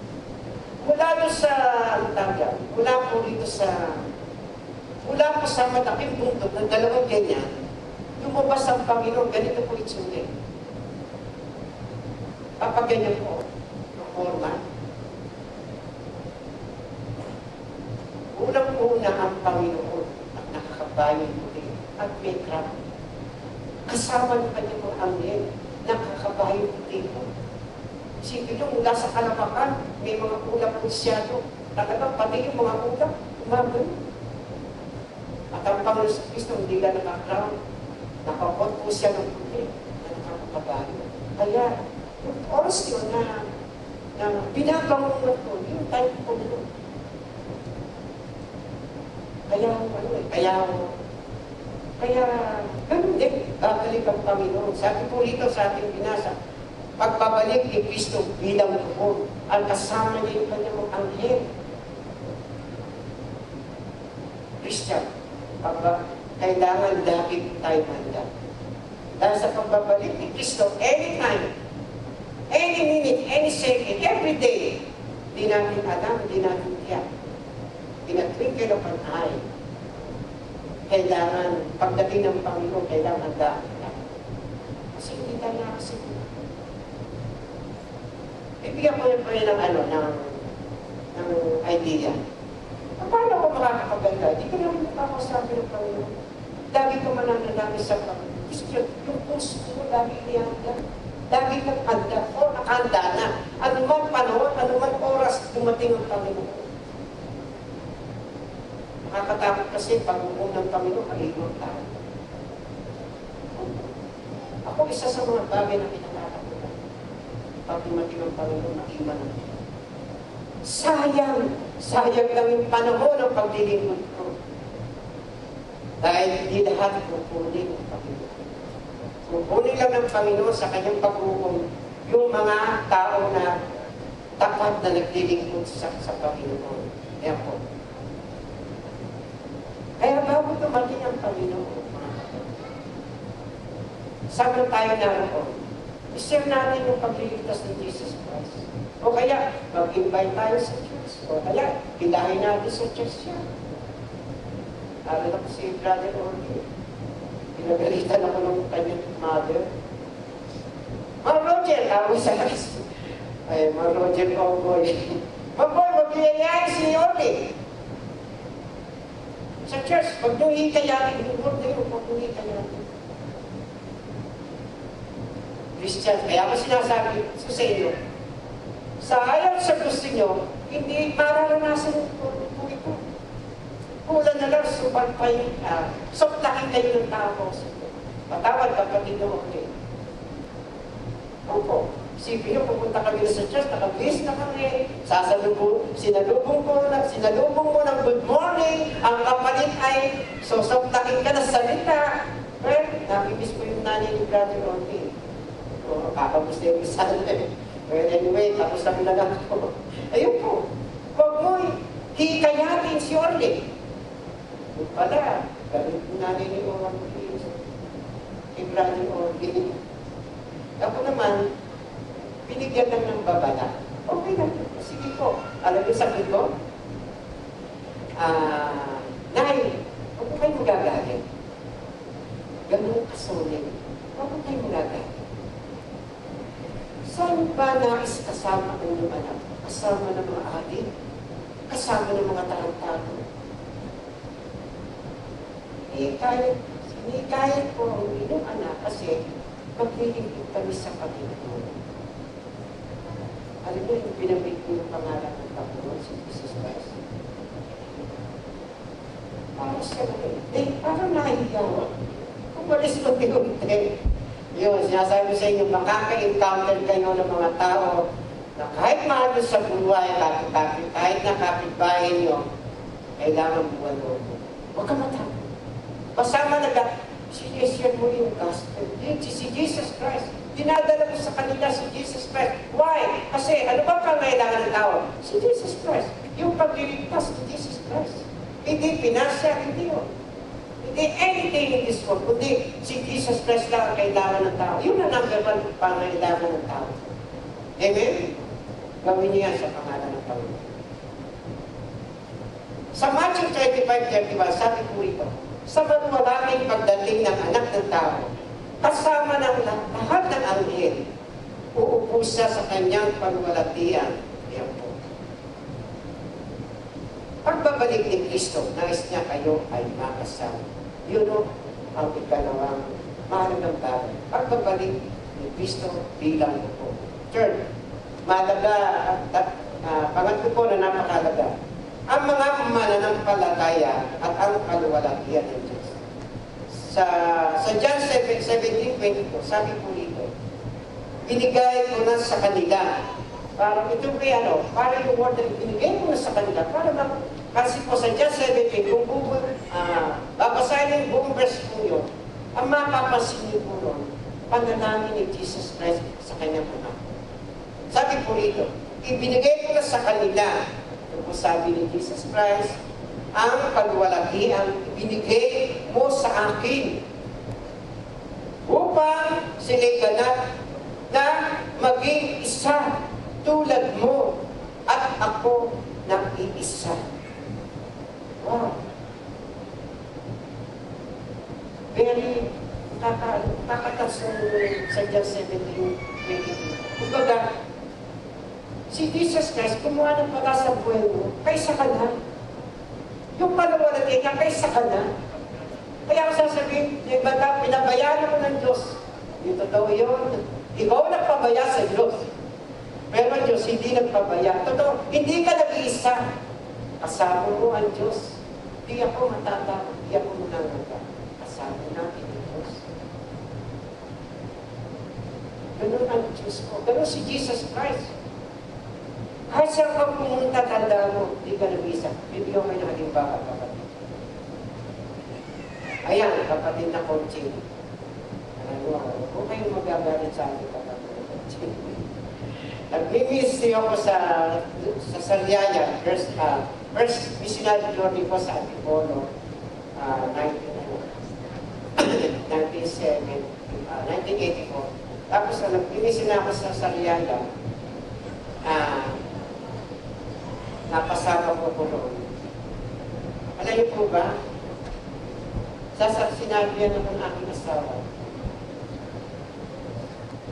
mula doon sa, ang tawag, mula po dito sa mula po sa malaking bundok ng dalawang ganyan, lumabas ang Panginoon, ganito po itsura. Kapag ganyan po, ang forma, unang-una ang Panginoon at nakakabayang puti at crown. Kasama ng kanyang mga anghel, nakakabayang puti po. Sige nyo, mula sa kalapakan, may mga ulap pusyado. Talagang pati yung mga ulap, umagano. At ang Panginoon sa Kristo, hindi ka nakakrown. Nakapot po siya ng puti na nakakabayo. Kaya, yung oras yun na, na binabangungot ko, yung time ko na Kaya, ano eh, kaya, kaya, ganun din, babalik ang Panginoon. Sabi po rito sa ating binasa, pagbabalik ni Kristo bilang loob, ang kasama niya yung kanyang anghel. Christian, pag kailangan lagi tayo handa. Dahil sa pagbabalik ni Kristo, anytime, any minute, any second, every day, di natin alam, di natin tiyak. In a twinkle of an eye, kailangan, pagdating ng Panginoon, kailangan handa. Kasi hindi tayo nakasiguro. Ibigyan ko yun po yun ng ano, ng, ng idea. Paano ako makakapaganda? Hindi ko naman nakakasabi ng Panginoon. Lagi ko mananalangin sa Panginoon. Gusto yung puso ko, lagi niyanda. Lagi kang handa. O, nakahanda na. Man panahon, man oras, dumating ang Panginoon. Nakakatakot kasi pag ng Panginoon, kalimang tao. Ako isa sa mga bagay na pinakatakutan. Pag dumating ang Panginoon, nakiman ang Sayang! Sayang lang yung panahon ng paglilingkod ko. Dahil hindi lahat kukunin ng Panginoon. Kukunin lang ng Panginoon sa kanyang paghukom yung mga tao na tapat na naglilingkod sa, sa Panginoon. Ayan po. Kaya bago dumating ang Panginoon, saan tayo naroon? I-share natin yung pagliligtas ni Jesus Christ. O kaya, mag-invite tayo sa church. O kaya, pilahin natin sa church siya. Lalo na po si Brother Orly. Pinagalitan ako ng kanyang mother. Ma'am Roger, tawag sa. Ay, Ma'am Roger Cowboy. Ma'am Boy, mag-iayay si Orly. Sa church, pag nung hikayatin, yung word na yun, pag nung hikayatin. Christian, kaya ko sinasabi sa sa inyo, sa ayaw sa gusto nyo, hindi mararanasan yung ko. Kulang na lang, supagpay, uh, soplakin kayo ng tao. Patawad kapatid na okay. Opo. Isipin nyo, pupunta kami sa church, nakabis na kami, sasalubong, sinalubong ko na, sinalubong mo ng good morning, ang kapalit ay, so soplakin ka na salita. Well, nakibis ko yung nanay ni Brother Ronnie. O, kakamusta yung isa na Well, anyway, tapos na lang ako. Ayun po, huwag mo hikayatin si Orly. Yung pala, galit nanay ni Orly. Ibrahim Orly. Ako naman, binigyan lang ng babala. Okay lang. Sige po. Alam niyo sabi ko? Ah, Nay, huwag mo kayo magagalit. Ganun kasolid. Huwag mo kayo magagalit. Saan ba nais kasama ang inyong anak? Kasama ng mga adik? Kasama ng mga tarantado? Eh, kahit, eh, kahit po ang inyong anak kasi maglilingkod kami sa Panginoon. Alam mo yung pinabig ko yung pangalan ng Panginoon, si Jesus Christ. Para siya eh, parang nahiya. Umalis ko tinunti. Yun, sinasabi ko sa inyo, makaka-encounter kayo ng mga tao na kahit mahal sa buhay, kapit-kapit, kahit na kapitbahay nyo, kailangan buwan mo. Huwag ka matakot. Kasama na ka, sinishare mo yung gospel. Si Jesus Christ. Dinadala mo sa kanila si Jesus Christ. Why? Kasi ano ba pangailangan ng tao? Si Jesus Christ. Yung pagliligtas ni Jesus Christ. Hindi pinasya, hindi yun. Hindi anything in this world, kundi si Jesus Christ lang ang kailangan ng tao. Yun ang number one pangailangan ng tao. Amen? Gawin niya sa pangalan ng Panginoon. Sa Matthew 25.31, sabi po ito, sa manuwalaking pagdating ng anak ng tao, kasama ng lahat ng anghel, uupo siya sa kanyang pagwalatian. Yan po. Pagbabalik ni Kristo, nais niya kayo ay makasama. Yun o, ang ikalawang mahalagang bagay. Pagbabalik ni Kristo bilang po. Third, malaga, at, uh, pangatlo po na napakalaga, ang mga mananampalataya at ang kaluwalhatian ng Diyos. Sa, sa John 17.20 po, sabi po dito, binigay ko na sa kanila. Parang ito kay ano, parang yung word na binigay ko na sa kanila, para na, kasi po sa John 17, kung bubu, uh, babasahin yung buong verse po yun, ang mapapansin niyo po nun, panalangin ni Jesus Christ sa kanyang mga. Sabi po rito, ibinigay ko na sa kanila, ito po sabi ni Jesus Christ, ang kaluwalhati ang ibinigay mo sa akin upang sila'y ganap na maging isa tulad mo at ako na iisa. Wow. Very nakakatas sa John 17, Kumbaga, si Jesus Christ, kumuha ng pala sa buhay mo, kaysa ka. Yung palawalatay ka, kaysa ka na. Kaya ako sasabihin, yung bata, pinabayaan mo ng Diyos. Yung totoo yun. Ikaw nagpabaya sa Diyos. Pero ang Diyos hindi nagpabaya. Totoo, hindi ka nag-iisa. Kasama mo ang Diyos. Di ako matatakot, di ako manangaga. Kasama natin ang Diyos. Ganun ang Diyos ko. Ganun si Jesus Christ. Kahit saan ka pumunta, tanda mo, di ka nabisa. Bibigyan ko ng halimbawa, kapatid. Ayan, kapatid na coaching. Ano, kung kayo magagalit sa akin, kapatid na coaching. Nag-ministry ako sa, sa Sariaya, first, uh, first missionary journey ko sa Antipolo, uh, 1987, uh, 1984. Tapos na nag-ministry na ako sa Sariaya, ah, napasama ko po noon. Alam niyo po ba, Sasa sinabi yan ng aking asawa.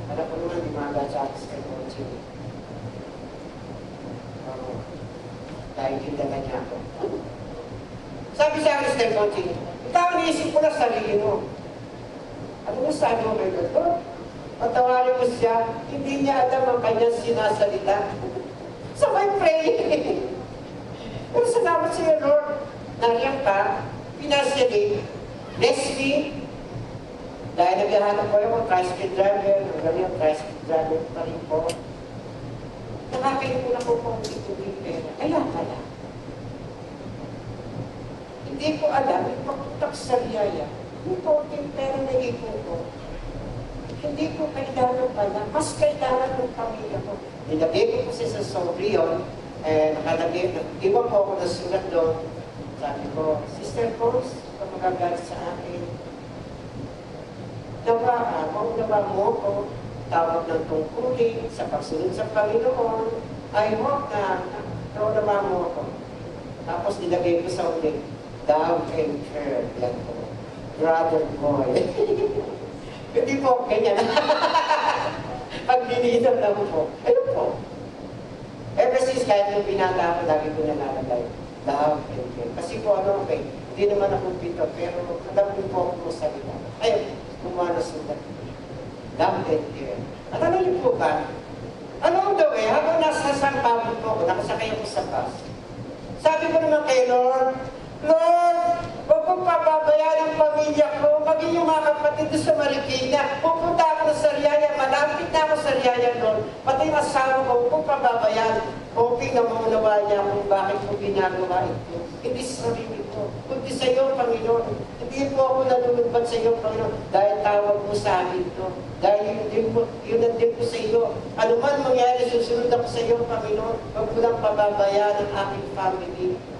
Alam ko naman, di mga sa akin sa coaching. Oo. Dahil hindagan niya ako. Sabi sa akin sa coaching, ikaw niisip ko na sarili mo. Ano mo sabi mo Lord? Patawarin mo siya, hindi niya alam ang kanyang sinasalita. So I pray. Pero salamat sa iyo, Lord. Nariyan ka, pinasyalig, bless me. Dahil naghahanap ko yung tricycle driver, ang ganyan, tricycle driver pa rin po. Nakakaipon ako kung ito yung pera. Kaya pala. Hindi ko alam, yung papuntak sa riyaya, yung konting pera na ipon ko, hindi ko kailangan pala, mas kailangan ng pamilya ko. Nilagay ko kasi sa Sobrion, eh, nakalagay, iwan po ako ng sulat doon. Sabi ko, Sister Coles, kung magagalit sa akin, nawa, uh, maunawa mo ko, tawag ng tungkulin sa pagsunod sa Panginoon, I hope na naunawa mo ako. Tapos nilagay ko sa ulit, thou and her, yan po, brother boy. Hindi po, ganyan. Pag dinidam lang po. Ayun po. Ever since kahit yung binata ako, lagi ko nalalagay. Love and care. Kasi po ano, okay, hindi naman ako pito, pero ko po ako salita. Ayun, na sulat. Love and care. At ano yun po ba? Ano daw eh, habang nasa San Pablo po ako, nakasakay ako sa bus. Sabi ko naman kay Lord, Lord, huwag kong pababayaan ang pamilya ko, maging yung mga kapatid sa Marikina. Pupunta ako na sa Riyaya, malapit na ako sa Riyaya, Lord. Pati yung asawa ko, huwag kong pababayaan. Hoping na maunawa niya kung bakit ko ginagawa ito. Hindi sa sarili ko, kundi sa iyo, Panginoon. Hindi po ako nalulugbat sa iyo, Panginoon, dahil tawag mo sa akin ito. Dahil yun, din po, yun ang din po sa iyo. Ano man mangyari, susunod ako sa iyo, Panginoon. Huwag mo lang pababayaan ang aking family.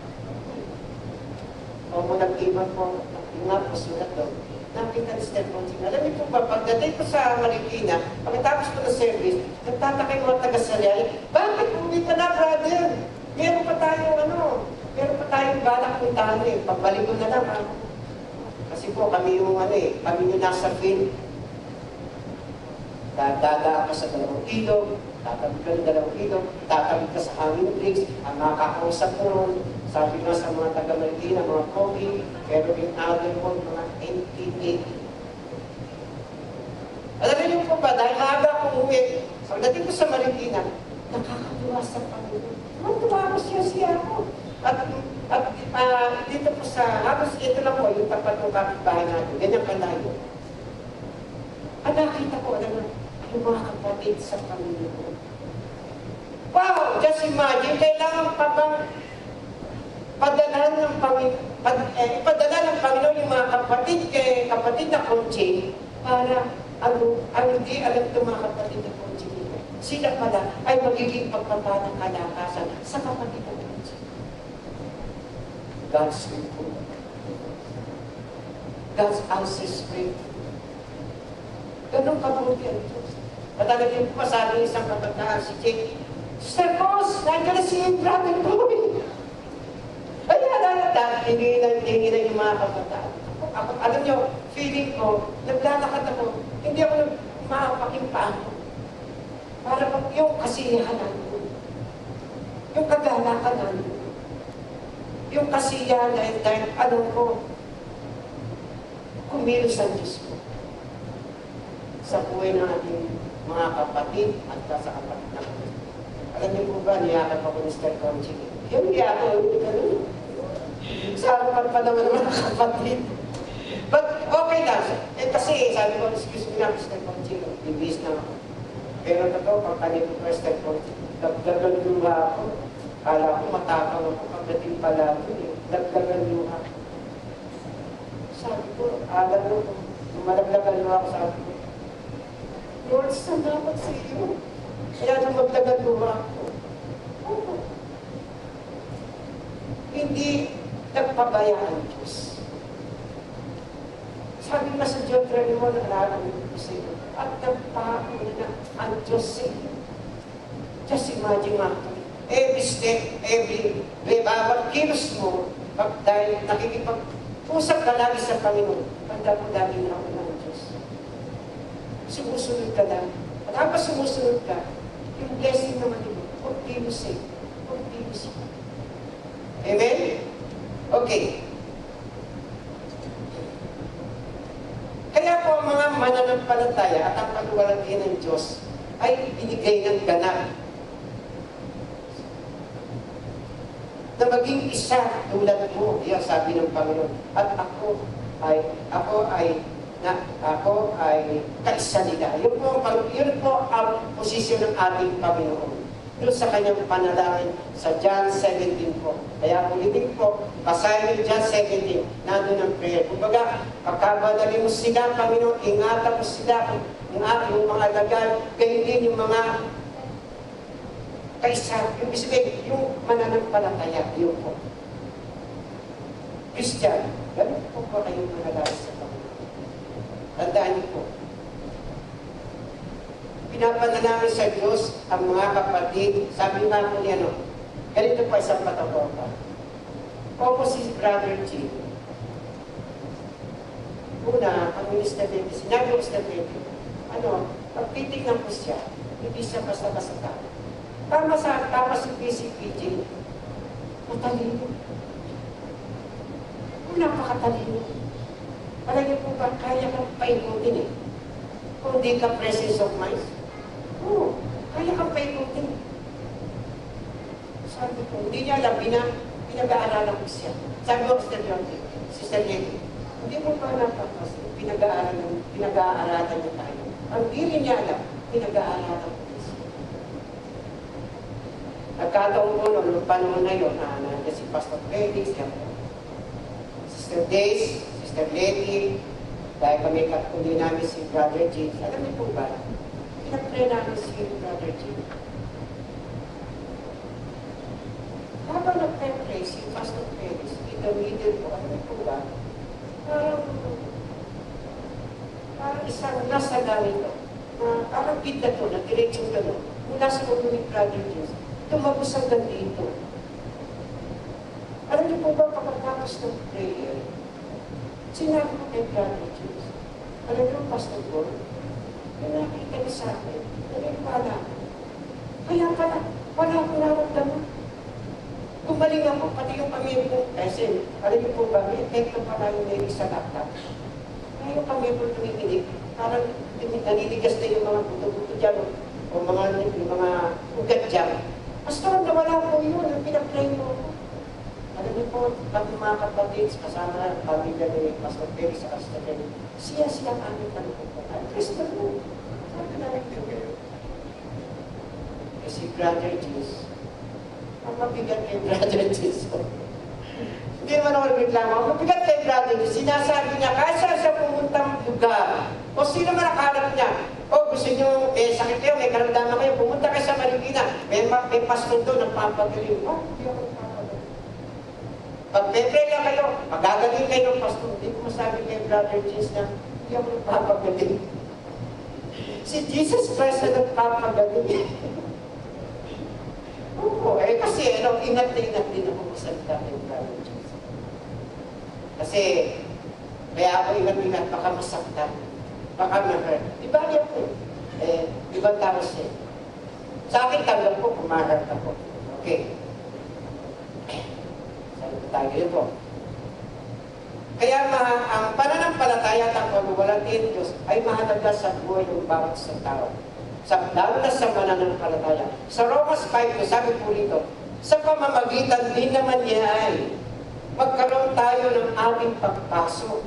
O mo nag-iwan po, nga po sulat doon. Nakita ni Steph Monsing. Alam niyo po ba, pagdating ko sa Marikina, pagkatapos ko ng service, nagtataka yung mga taga-Sariaya, bakit uwi ka na, brother? Meron pa tayong ano, meron pa tayong balak puntahan eh, pagbalik ko na lang ha. Kasi po kami yung ano eh, kami yung nasa field. Dadada ka sa dalawang ilog, tatabi ka ng dalawang ilog, tatabi ka sa hangin bricks, ang makakausap mo sabi nga sa mga taga Marikina, mga Kogi, other po, mga 1880. Alam niyo po ba, dahil maaga akong uwi, pagdating ko sa Marikina, nakakatuwa sa Panginoon. Matuwa ako siya siya ako. At, at uh, dito po sa, halos ito lang po, yung tapat ng kapitbahay natin, ganyan kalayo. At nakita ko, alam mo, yung mga kapatid sa Panginoon. Wow! Just imagine, kailangan pa bang padala ng pad, eh, ipadala ng Panginoon yung mga kapatid kay kapatid na Conching para ano, ang hindi alam itong mga kapatid na Conching sila pala ay magiging pagpapanang kalakasan sa kapatid na Conching. God's po. God's answers prayer. Ganun kabuti ang Diyos. At talagang po sabi ng isang kabataan si Jake, Sister Cos, nandiyan na si brother Boy. Alala, hindi na, hindi na yung mga kabataan. Alam nyo, feeling ko, naglalakad ako, hindi ako nagmapaking pa ako. Para pag yung kasiyahan nandun. Yung kagalakan nandun. Yung kasiyahan dahil, dahil ano ko, kumilos ang Diyos ko. Sa buhay ng ating mga kapatid at sa kapatid na Alam niyo po ba, niyakap ako ni Star Conching. Yung niyakap, ganun. Sa harapan pa naman mga kapatid. But okay lang. Eh kasi sabi ko, excuse me na, Mr. Conchino, ibis na ako. Pero totoo, pag kanito Mr. Conchino, dagdagan luha ako. Kala ko matapang ako pagdating pala ito eh. Dagdagan luha. Sabi ko, alam mo, malagdagan luha ako, sabi ko, Lord, salamat sa iyo. Kaya nang magdagan ako. Oo. Hindi nagpabaya ang Diyos. Sabi nga sa John 31, nalaman ko sa iyo, at nagpako na ang Diyos sa iyo. Just imagine nga, every step, every way, bawat kilos mo, pag dahil nakikipag-usap ka lagi sa Panginoon, tanda mo lagi na ako ng Diyos. Sumusunod ka lang. At habang sumusunod ka, yung blessing naman mo, continuously, continuously. Amen? Okay. Kaya po ang mga mananampalataya at ang pagwalagyan ng Diyos ay binigay ng ganap na maging isa tulad mo, yan sabi ng Panginoon. At ako ay, ako ay, na, ako ay kaisa nila. Yun po, yun po ang posisyon ng ating Panginoon. Doon sa kanyang panalangin sa John 17 po. Kaya ulitin po, basahin yung John 17, nandun ang prayer. Kumbaga, pagkabadali mo sila, Panginoon, ingatan mo sila, yung aking mga lagay, kayo din yung mga kaysa, yung sabihin, yung mananampalataya, yun po. Christian, ganun po ba kayong manalangin sa Panginoon? Tandaan niyo po, pinapanalangin sa Diyos ang mga kapatid. Sabi nga po niya, no, ganito pa isang patapota. Opo si Brother G. Una, ang Minister Baby, sinabi ko Minister Baby, ano, pag titignan ko siya, hindi siya basta-basta tao. Tama sa, tama si PCPJ, matalino. Kung napakatalino. Niyo po ba, kaya kang paikutin eh. Kung di ka presence of mind, Oo, kaya kang paikutin. Sabi ko, hindi niya alam, pina, pinag-aaralan ko siya. Sabi ko, Sister Yonti, Sister Yeti, hindi mo pa napapas, pinag-aaralan, pinag-aaralan niya tayo. Ang di rin niya alam, pinag-aaralan ko siya. Nagkataon ko noon, noong panahon na yun, na nandiyan si Pastor Felix, Sister Days, Sister Letty, dahil kami katuli namin si Brother James. Alam niyo po ba, namin si Brother Jim. Habang nag-pray si Pastor Felix, in the middle ano po ba, parang, parang isang nasa ganito, na parang bidla to, na diretsong gano'n, mula sa ulo ni Brother Jim, tumagos hanggang dito. Alam niyo po ba, pagkatapos ng prayer, sinabi ko kay Brother Jim, alam niyo, Pastor Paul, yung nakita niya sa akin, naniwala ako. Kaya pala, wala akong naramdaman. Gumaling ako, pati yung pamilya ko, kasi, alam niyo po ba, may epekto pala yung nailig sa laptop. Kaya yung pamilya ko tumikinig, parang naniligas na yung mga buto-buto dyan, o mga, yung mga ugat dyan. Pastor, nawala po yun, ang pinag-pray mo ako. Alam niyo po, pag mga kapatid, kasama na pamilya ni Pastor Perry sa Pastor Perry, siya siya ang aming tanuputan. Kristo mo. Sabi na rin kayo. Kasi Brother Jesus, ang mabigat kay Brother Jesus. Hindi naman ako nagreklamo. Ang mabigat kay Brother Jesus, sinasabi niya, saan siya pumuntang lugar, o sino man nakaharap niya, o gusto niyo, may sakit kayo, may karamdaman kayo, pumunta kayo sa Marikina, may, may pastor doon, nagpapagaling. Oh, hindi ako pepre lang kayo, magagaling kayo pastor. Hindi ko masabi kay Brother Jesus na hindi ako nagpapagaling. Si Jesus Christ na nagpapagaling. Oo, eh kasi ano, ingat na ingat din ako magsalita kay Brother Jesus. Kasi, kaya ako ingat-ingat, baka masaktan. Baka ma-hurt. Di ba yan po? Eh, ibang tao siya. Sa akin, tanggap ko, kumahart ako. Okay. Tayo po. Kaya ma, ang pananampalataya at ang pagwawalantin Diyos ay mahalaga sa buhay ng bawat sa tao. Sa, lalo na sa mananampalataya. Sa Romans 5, sabi po rito, sa pamamagitan din naman niya ay magkaroon tayo ng ating pagpasok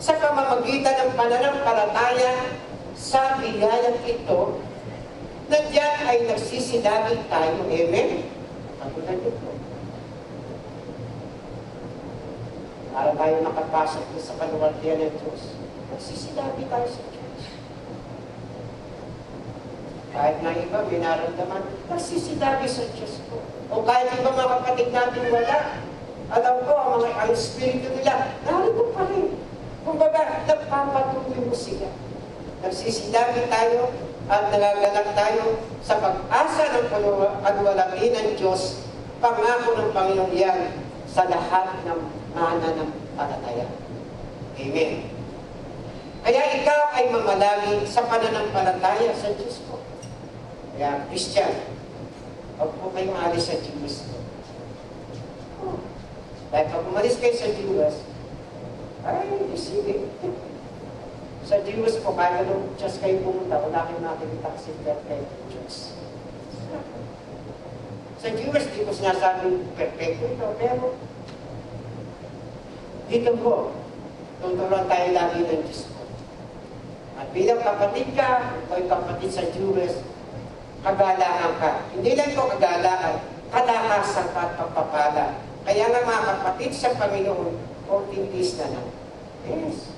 sa pamamagitan ng pananampalataya sa biyayang ito na diyan ay nagsisinagin tayo. Amen? Katulad nito. Para tayo makapasok sa kaluwartiyan ng Diyos, nagsisinabi tayo sa Diyos. Kahit na iba, may naramdaman, nagsisinabi sa Diyos ko. O kahit iba mga kapatid natin wala, alam ko, ang mga ang espiritu nila, narito pa rin. Kumbaga, nagpapatuloy mo sila. Nagsisinabi tayo at nagagalak tayo sa pag-asa ng kaluwalhati ng Diyos, pangako ng Panginoon yan sa lahat ng mananampalataya. Amen. Kaya ikaw ay mamalagi sa pananampalataya sa Diyos ko. Kaya, Christian, huwag po kayo maalis sa Diyos ko. Oh. Dahil pag umalis kayo sa Diyos, ay, sige. Sa Diyos po, kaya nung Diyos kayo pumunta, wala kayong nakikita kasi perfect Diyos. Sa Diyos, di ko sinasabing perfecto ito, pero dito po, tuturuan tayo lagi ng Diyos ko. At bilang kapatid ka, o kapatid sa Diyos, kagalaan ka. Hindi lang ito kagalaan, kalakasan ka at pagpapala. Kaya nga mga kapatid sa Panginoon, 14 days na lang. Yes.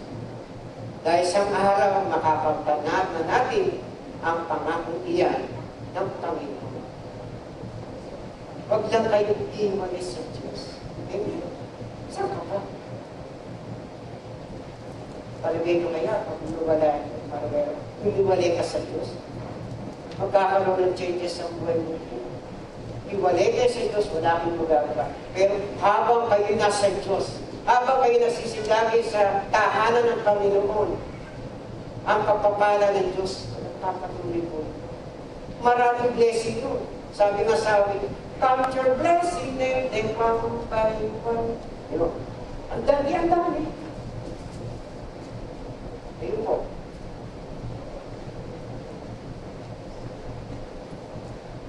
Dahil isang araw, makapagtanap na natin ang pangakong iyan ng Panginoon. Huwag lang kayo iwalis sa Diyos. Amen. Saan ka ba? Palagay ko kaya, pag umiwala, parang umiwalay ka sa Diyos, magkakaroon ng changes sa buhay mo. Iwalay kayo sa Diyos, wala kang magagawa. Pero habang kayo nasa Diyos, habang kayo nasisilagi sa tahanan ng Panginoon, ang kapapala ng Diyos, nagpapatuloy po. Maraming blessing yun. Sabi nga sa akin, count your blessing, then, then one by one. You know, ang dami, ang dami. Ayun po.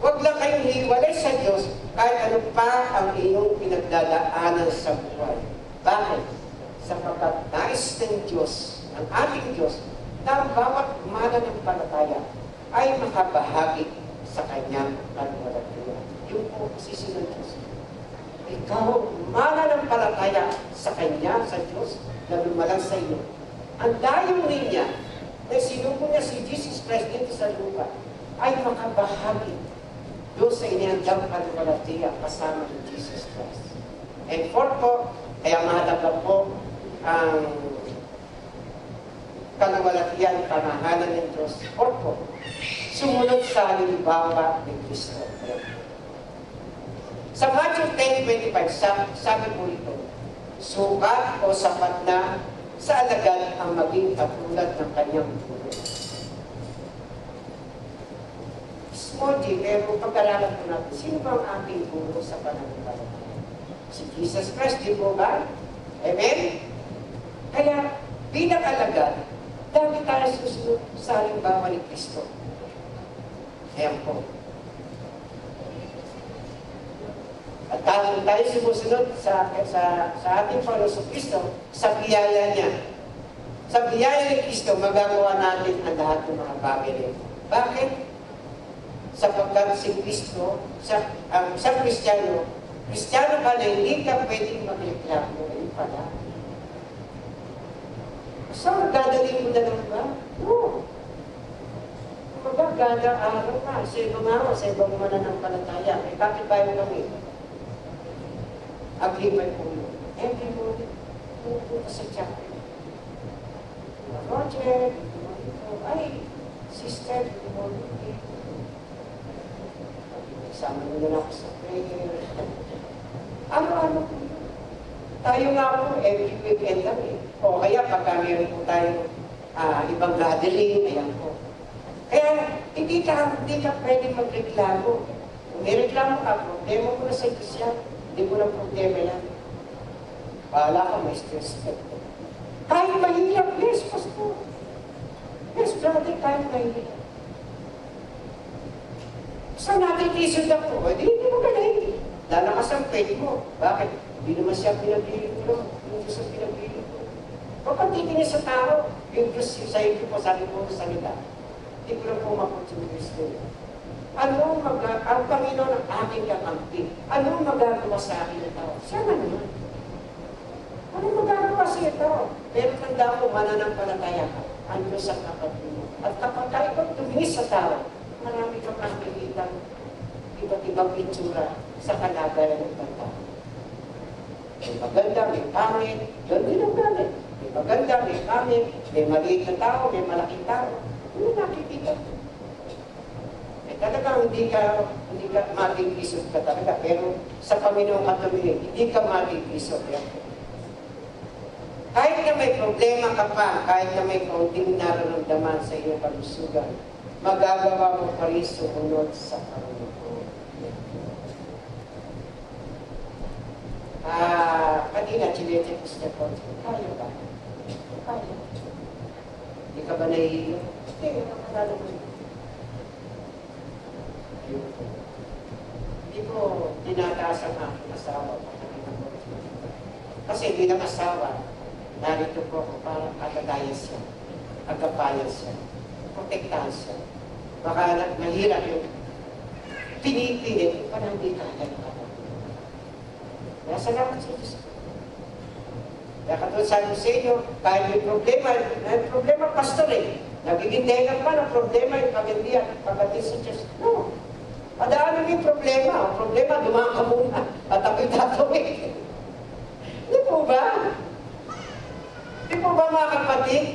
Huwag lang kayong hiwalay sa Diyos kahit ano pa ang iyong pinagdadaanan sa buhay. Bakit? Sapagkat nais ng Diyos, ang ating Diyos, na ang bawat mana ng palataya ay makabahagi sa kanyang panwalagaya. Yung po sisi ng Diyos. Ikaw, mana ng palataya sa Kanya, sa Diyos, na lumalang sa iyo. Ang dayo niya, na sinuko niya si Jesus Christ dito sa lupa, ay makabahagi doon sa inihandang panwalagaya kasama ni Jesus Christ. And fourth po, kaya mahalaga po ang kaluwalhatian, kamahalan ng Diyos. Fourth po, sumunod sa halimbawa ni Kristo. Sa Matthew 10.25, sabi, sabi po ito, sukat o sapat na sa alagad ang maging katulad ng kanyang guro. Small pero pag-aralan po natin, sino ba ang ating guro sa pananampalataya? Si Jesus Christ, di po ba? Amen? Kaya, bilang alagad, dami tayo susunod sa halimbawa ni Kristo. Ayan po. At tayo, tayo sumusunod sa, sa, sa ating Panginoon Kristo sa biyaya niya. Sa biyaya ni Kristo, magagawa natin ang lahat ng mga bagay niya. Bakit? Sapagkat si Kristo, sa, um, sa Kristiyano, Kristiyano ka na hindi ka pwedeng magreklamo. Ayun pala. So, dadalhin mo na lang ba? No. Magagada araw na, sa ibang araw, sa ibang mananampalataya. Eh, bakit tayo kami? Aglipay po yun. Every morning, pupunta sa chapel. Roger, ay, sister, good morning. Kasama nyo na ako sa prayer. Ano-ano po yun. Tayo nga po, every weekend lang eh. O kaya pagka meron po tayong uh, ibang gathering, ayan po. Kaya hindi ka, hindi ka pwede magreklamo. Kung may reklamo ka, problema mo na sa Diyos yan. Hindi mo na problema yan. Bahala ka, may stress. kahit mahirap, yes, pastor. Yes, brother, kahit mahirap. Saan natin kisod ako? Hindi, hindi mo galing. Lalakas ang faith mo. Bakit? Hindi naman siya pinagili ko. Yung Diyos ang pinagili ko. Huwag kang titingin sa tao. Yung Diyos sa iyo po, sabi ko sa salita. Hindi ko lang po sa Kristo. Ano mag ang Panginoon ang aking kakampi? Ano magagawa sa akin ng tao? Siya na naman. Ano magagawa sa ito? Pero tanda mo, mananampalataya ka. Ang Diyos ang kapatid mo. At kapag ka ikaw tumingin sa tao, marami kang makikita iba't ibang itsura sa kalagayan ng tao. May maganda, may pangit, yun din ang galit. May maganda, may pangit, may maliit na tao, may malaking tao. Ano nakikita mo? Talagang hindi ka, hindi ka matigisod ka talaga. Pero sa Panginoon ka tumingin, hindi ka matigisod. Yan. Kahit na may problema ka pa, kahit na may kaunting nararamdaman sa iyong kalusugan, magagawa mo pa rin sumunod sa Panginoon. Ah, kanina, chinecheck ko sa ko, kaya ba? Kaya. Hindi ka ba naiiyo? Hindi, yun. Hindi ko tinataas ang aking asawa. Kasi bilang asawa, narito po ako para agadayan siya, agapayan siya, protektahan siya. Baka mahirap yung pinipilit, parang hindi kaya ng kapatid. Kaya salamat sa Diyos. Kaya katulad sabi sa inyo, kahit may problema, may problema pastor eh. Nagiging dahilan pa ng problema yung pag-indihan, pagdating sa Diyos. No. Padaanan yung problema. Problema, dumaan ka muna. At ako'y tatawid. Hindi po ba? Hindi po ba mga kapatid?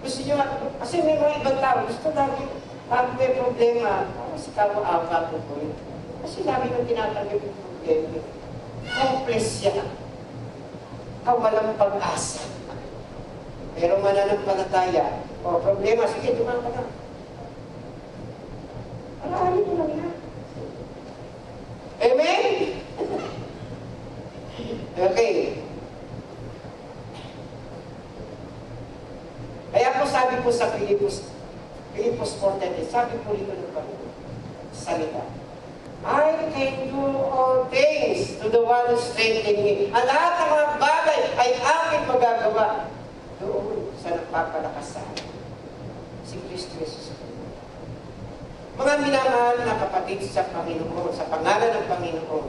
Gusto nyo, kasi may mga ibang tao, gusto lagi, pag may problema, oh, si Kawa Ava po po yun. Kasi lagi nang tinatanggap yung problema. Hopeless siya. Kawalang pag-asa. Pero mananampalataya, o problema, sige, dumaan ka na. Alahanin mo lang yan. Amen? okay. Kaya po sabi po sa Pilipos, Pilipos 4.30, sabi po rito ng Panginoon, salita, I can do all things to the one who strengthens me. Ang lahat ng mga bagay ay aking magagawa doon sa nagpapalakas sa akin. Si Kristo Jesus. Mga minamahal na kapatid sa Panginoon, sa pangalan ng Panginoon,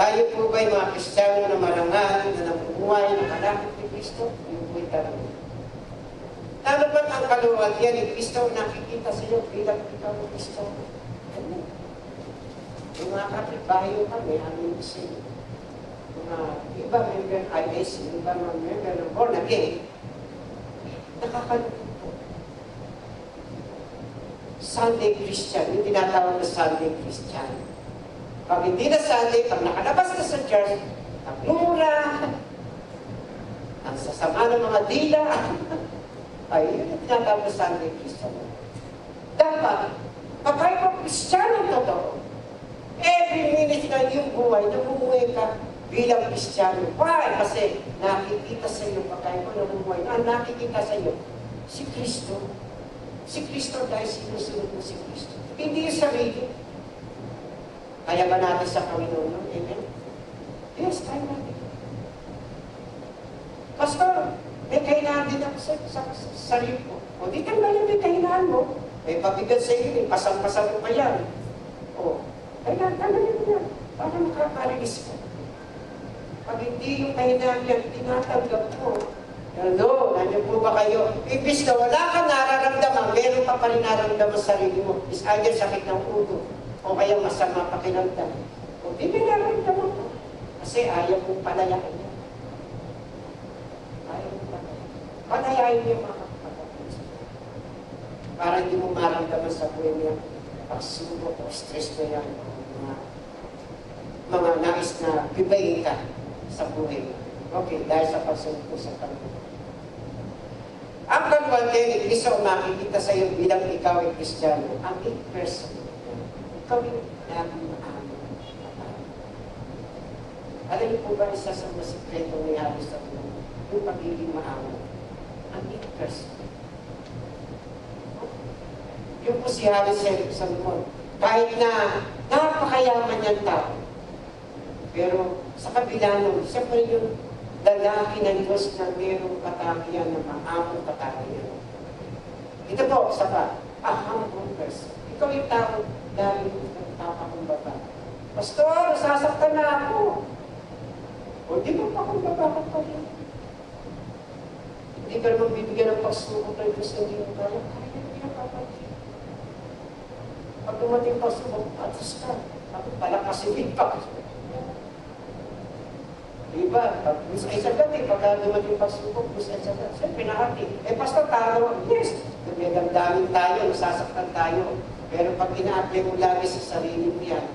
tayo po ba'y mga Kristiyano na marangal, na namumuhay, na kalapit ni Kristo? Yung po'y tanong. Lalo ba't ang kaluwalyan ni Kristo nakikita sa iyo bilang ikaw ng Kristo? Ano? Yung mga kapitbahay yung kami, amin kasi, mga iba member ng IS, iba mga member ng born again, nakakalungkot. Sunday Christian, yung tinatawag na Sunday Christian. Pag hindi na Sunday, pag nakalabas na sa church, ang mura, ang sasama ng mga dila, ay yun yung tinatawag na Sunday Christian. Dapat, pag kayo Kristiyano totoo, every minute ng iyong buhay, namumuhay ka bilang Kristiyano. Why? Kasi nakikita sa iyo, pagkain mo namumuhay, ang nakikita sa iyo, si Kristo. Si Kristo dahil sinusunod mo si Kristo. Hindi yung sarili. Kaya ba natin sa Panginoon? Amen? Yes, kaya natin. Pastor, may kahinaan din ako sa, sa, sa sarili ko. O di tanggalin mo yung kahinaan mo. May pabigat sa iyo, pasang-pasang mo pa yan. O, tanggalin mo yan. Para makakarilis ka. Pag hindi yung kahinaan yan, tinatanggap mo. Hello, nandiyan po ba kayo? Ibis na wala ka nararamdaman, meron ka pa rin nararamdaman sa sarili mo. Is either sakit ng ulo, o kaya masama pakiramdam. O di ba nararamdaman mo? Kasi ayaw mong palayain niya. Ayaw mong palayain. Palayain niya mga kapatid. Para hindi mo maramdaman sa buhay niya pagsubok o stress na yan. Mga, mga nais na bibayin ka sa buhay mo. Okay, dahil sa pagsubok sa Panginoon. Ang kalwante ni Kristo ang makikita sa iyo bilang ikaw ay Kristiyano, ang in-person. Ikaw yung maamo. Alam niyo po ba isa sa mga sikreto ng yari sa mundo? Yung pagiging maamo. Ang in-person. Yung po si Harry Salomon, kahit na napakayaman niyang tao, Pero sa kabila nun, siya pa yung lalaki ng Diyos na mayroong katakiyan na maamong katakiyan. Ito po, sa pa, a humble person. Ikaw yung tao dahil nagpapakumbaba. Pastor, sasaktan na ako. O di mo pakumbaba ka pa rin. Hindi ka naman bibigyan ng pagsubok ng Diyos na hindi mo kaya. Kaya hindi ka papansin. Pag dumating pagsubok, atas ka. Ako pala kasi pa. Diba? Pag gusto ay sagat eh, pagka dumating pagsubok, gusto ay sagat. Siyempre, pinahati. Eh, pastor, talo. Yes. May damdamin tayo, nasasaktan tayo. Pero pag ina-apply mo lagi sa sarili mo yan,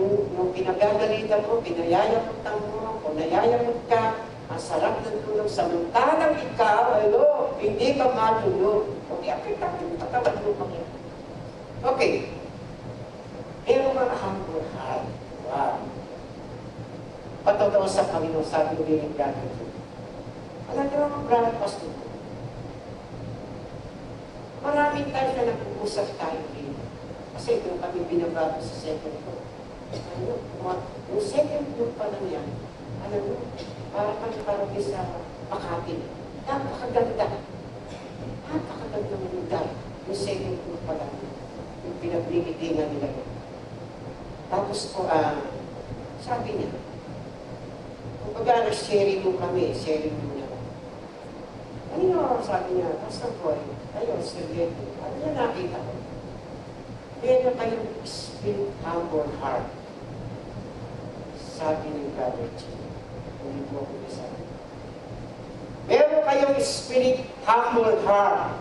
nung, nung pinagagalitan mo, pinayayapot mo, kung nayayapot ka, ang sarap ng tulog. Samantalang ikaw, hello, hindi ka matulog. Okay, apit ang katawan mo yan. Okay. Meron mga humble heart. Wow. Patotoo sa Panginoon, sabi ko din yung gratitude. Alam niyo mga brother pastor, maraming times na nag-uusap tayo dito. Kasi doon kami binabago sa second floor. Ano, yung second floor pa lang yan, alam mo, para kami parang sa Makati. Napakaganda. Napakaganda ng lugar. Yung second floor pa lang. Yung pinagbibigyan nila. Tapos po, ah, sabi niya, kung baga nag-sharing mo kami, sharing mo niya. Ano yung sabi niya, Pastor Boy, ayun, sergente, ano yung nakita ko? Meron kayong spirit humble heart. Sabi ni Brother Jim. Hindi mo ako sabi. Meron kayong spirit humble heart.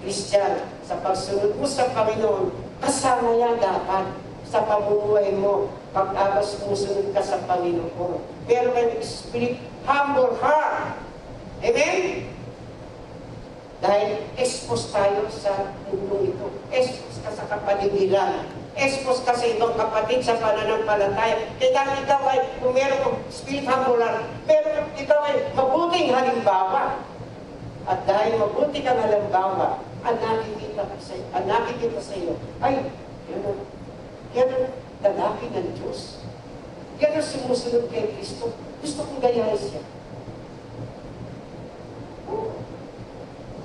Christian, sa pagsunod mo sa Panginoon, kasama yan dapat sa pamumuhay mo pag abas sumusunod ka sa Panginoon. Pero may spirit humble heart. Amen? Dahil expose tayo sa mundong ito. Expose ka sa kapaligiran. Expose ka sa ibang kapatid sa pananampalataya. Kaya ikaw ay, kung meron kang spirit humble heart, pero ikaw ay mabuting halimbawa. At dahil mabuti kang halimbawa, ang nakikita sa, ang nakikita sa iyo, ay, yan ang, yan ang lalaki ng Diyos. Yan ang sumusunod kay Kristo. Gusto kong gayahin siya.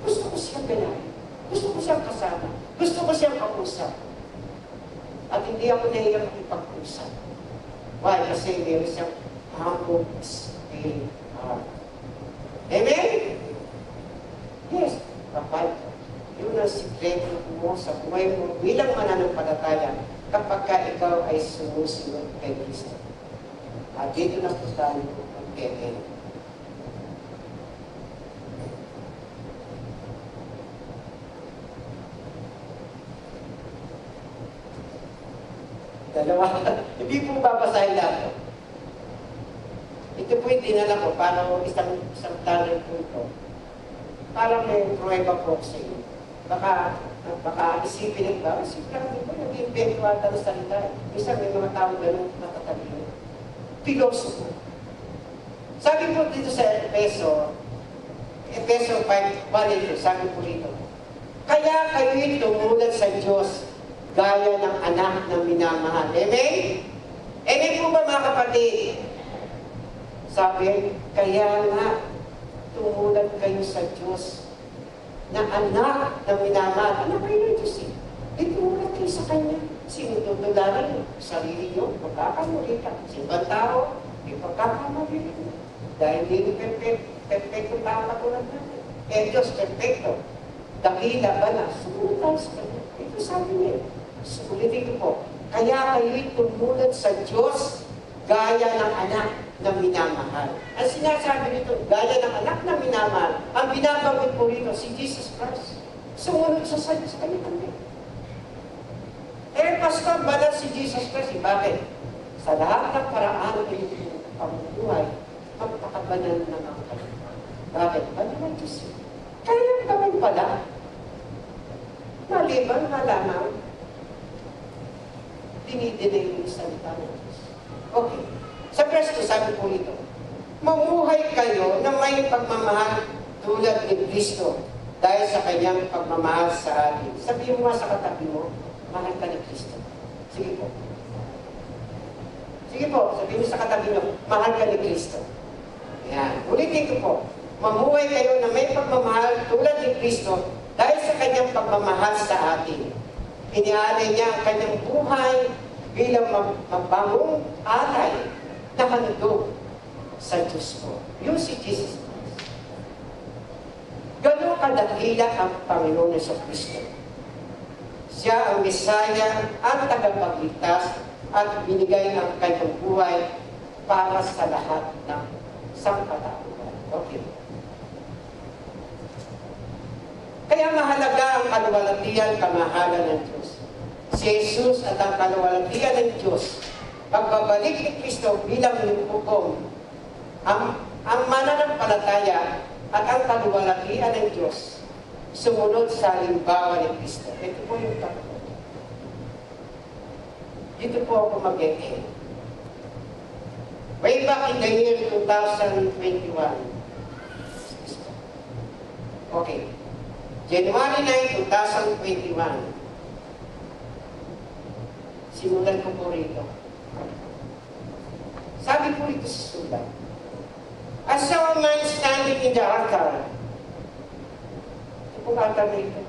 Gusto ko siyang gayahin. Gusto ko siyang kasama. Gusto ko siyang kausap. At hindi ako nahiyang makipag-usap. Why? Kasi meron siyang humble spirit heart. Amen? Yes, kapal ko. Yun ang sikreto mo sa buhay mo bilang mananampalataya kapag ka ikaw ay sumusunod kay Kristo. At dito na po tayo mag-end. Dalawa. Hindi po babasahin lahat. Ito po yung dinala ko para isang, isang talent po ito. Para may prueba po sa inyo. Baka, baka isipin nila, isipin lang din po, nag-invento ata ng salita. Minsan may mga tao ganun natatalino. Pilosopo. Sabi po dito sa Efeso, Efeso 5, 1 sabi po dito, Kaya kayo'y tumulad sa Diyos gaya ng anak na minamahal. Amen? Amen po ba mga kapatid? Sabi, kaya nga, tumulad kayo sa Diyos na anak na minamahal. Anak kayo ng Diyos eh. Di tumulad kayo sa Kanya. Sino tutularan mo? Sarili nyo, magkakamuli ka. Sa ibang tao, di pagkakamali rin. Dahil hindi perfect, perfecto tao katulad natin. Eh Diyos, perfecto. Dakila ba na? Sumunod tayo sa Kanya. Ito sabi niya. Ulitin ko po. Kaya kayo'y tumulad sa Diyos gaya ng anak na minamahal. Ang sinasabi nito, gaya ng anak na minamahal, ang binabanggit po rito, si Jesus Christ. Sumunod sa sa sa kanya kanya. Eh, pastor, banal si Jesus Christ. Eh, bakit? Sa lahat ng paraan ng pamumuhay, magpakabanal na ang kanya. Bakit? Banal ang Diyos. Kaya gawin pala. Maliban na lamang, dinidinay yung salita ng Diyos. Okay. Sa Kristo, sabi po ito, mamuhay kayo na may pagmamahal tulad ni Kristo dahil sa kanyang pagmamahal sa atin. Sabihin mo nga sa katabi mo, mahal ka ni Kristo. Sige po. Sige po, sabihin niyo sa katabi niyo, mahal ka ni Kristo. Yan. Ulitin ko po, mamuhay kayo na may pagmamahal tulad ni Kristo dahil sa kanyang pagmamahal sa atin. Inialay niya ang kanyang buhay bilang mabangong alay na handog sa Diyos ko. Yung si Jesus Christ. Gano'ng kadakila ang Panginoon sa Kristo. Siya ang Mesaya at tagapagligtas at binigay ang kanyang buhay para sa lahat ng sangkatauhan. Okay. Kaya mahalaga ang kaluwalhatian, kamahalan ng Diyos. Si Jesus at ang kaluwalhatian ng Diyos, pagbabalik ni Kristo bilang hukom, ang, ang mananampalataya at ang kaluwalhatian ng Diyos sumunod sa halimbawa ni Kristo. Ito po yung tatlo. Dito po ako mag-end. Way back in the year 2021. Okay. January 9, 2021. Simulan ko po rito. Sabi po rito sa sulat, I saw a man standing in the altar. Ito po altar rito.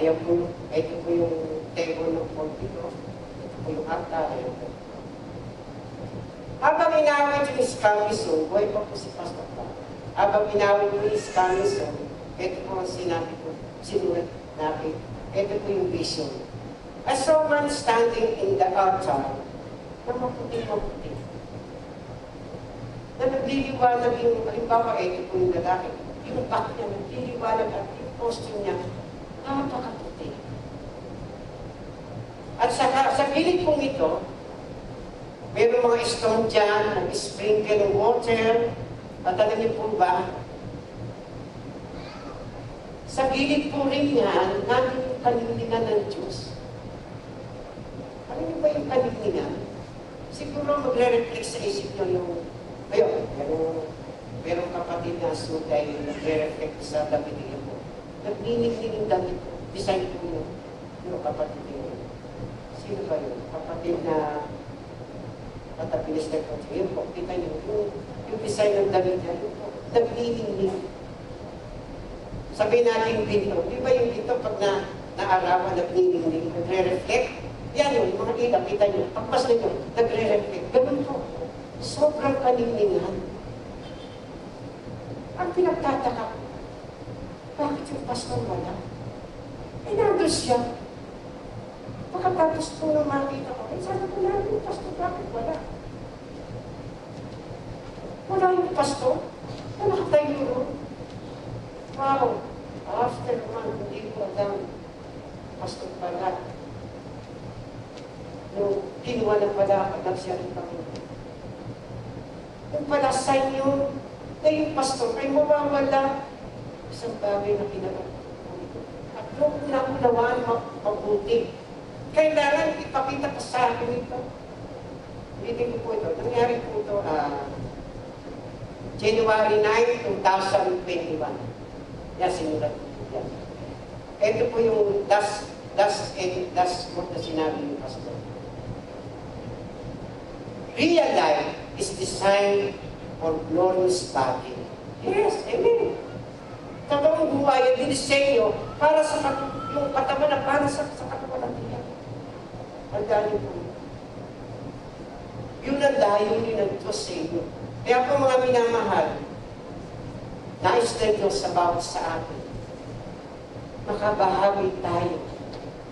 Ayan po, ito po yung table ng pulpito. Ito po yung altar. Ayan po. Habang inawit yung iskamiso, buhay pa po si Pastor Pao. Habang inawit yung iskamiso, ito po ang sinabi ko, sinulat natin. Ito po yung vision. I saw man standing in the altar na maputi-maputi. Na nagliliwanag yung, halimbawa, ito po yung lalaki. Yung back niya, nagliliwanag at yung costume niya, napakaputi. At sa, sa gilid pong ito, mayroong mga stone dyan, nag-sprinkle ng water, at alam niyo po ba, sa gilid po rin yan, namin yung kalinglingan ng Diyos. Ba yung kalinglingan? Siguro magre-reflect sa isip niyo yung, ayun, merong, merong kapatid na sugay na nagre-reflect sa damit niyo po. Nagniningning yung damit po. Design po yun. Yung kapatid niyo. Sino ba yun? Kapatid na katapilis na po. Yun po, kita niyo. Yung, yung design ng damit niya, yun po. Nagniningning. Sabihin natin dito, di ba yung dito pag na naarawan, nagniningning, nagre-reflect? Yan yun, mga ilaw, kita nyo. Pagpas ninyo, nagre-reflect. Ganun po. Sobrang kalinglingan. Ang pinagtataka bakit yung pastor wala? Eh, nandun siya. Pagkatapos po nung makita ko, eh, sabi ko na yung pastor, bakit wala? Wala yung pastor. Wala ka tayo yun. Wow. After man, hindi ko alam. Pastor pala. Nung kinuha na pala, nagsiya rin kami. Yung pala sa inyo, na yung pastor ay mawawala isang bagay na pinagawa At nung naunawaan mabuti, kailangan ipakita ka sa akin ito. Ulitin ko po ito. Nangyari po ito, uh, January 9, 2021. Yan, sinulat ko yan. Ito po yung last, last, last quote na sinabi ng pastor. Real life is designed for glorious body. Yes, amen. Totoong buhay ang dinisenyo para sa yung katawan na para sa, sa katawan ng tiyan. Ang dami po. Yun ang layunin ng Diyos sa inyo. Kaya po mga minamahal, nais na Diyos sa bawat sa atin. Makabahagi tayo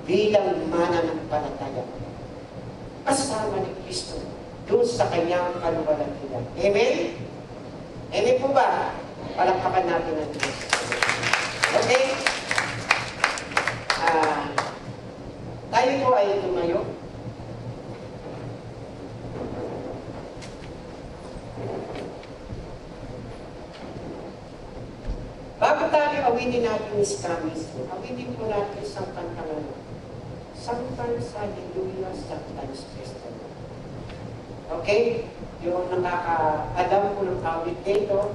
bilang mana ng palataya. Kasama ni Kristo doon sa kanyang kaluwalhatian. Amen? Amen po ba? Palakpakan natin ang Diyos. Okay? Ah, tayo po ay tumayo. Bago tayo awitin natin ni Skamis, awitin po natin kantang ano. Sometimes hallelujah, sometimes testament. Okay? Yung nakaka-alam po ng awit dito,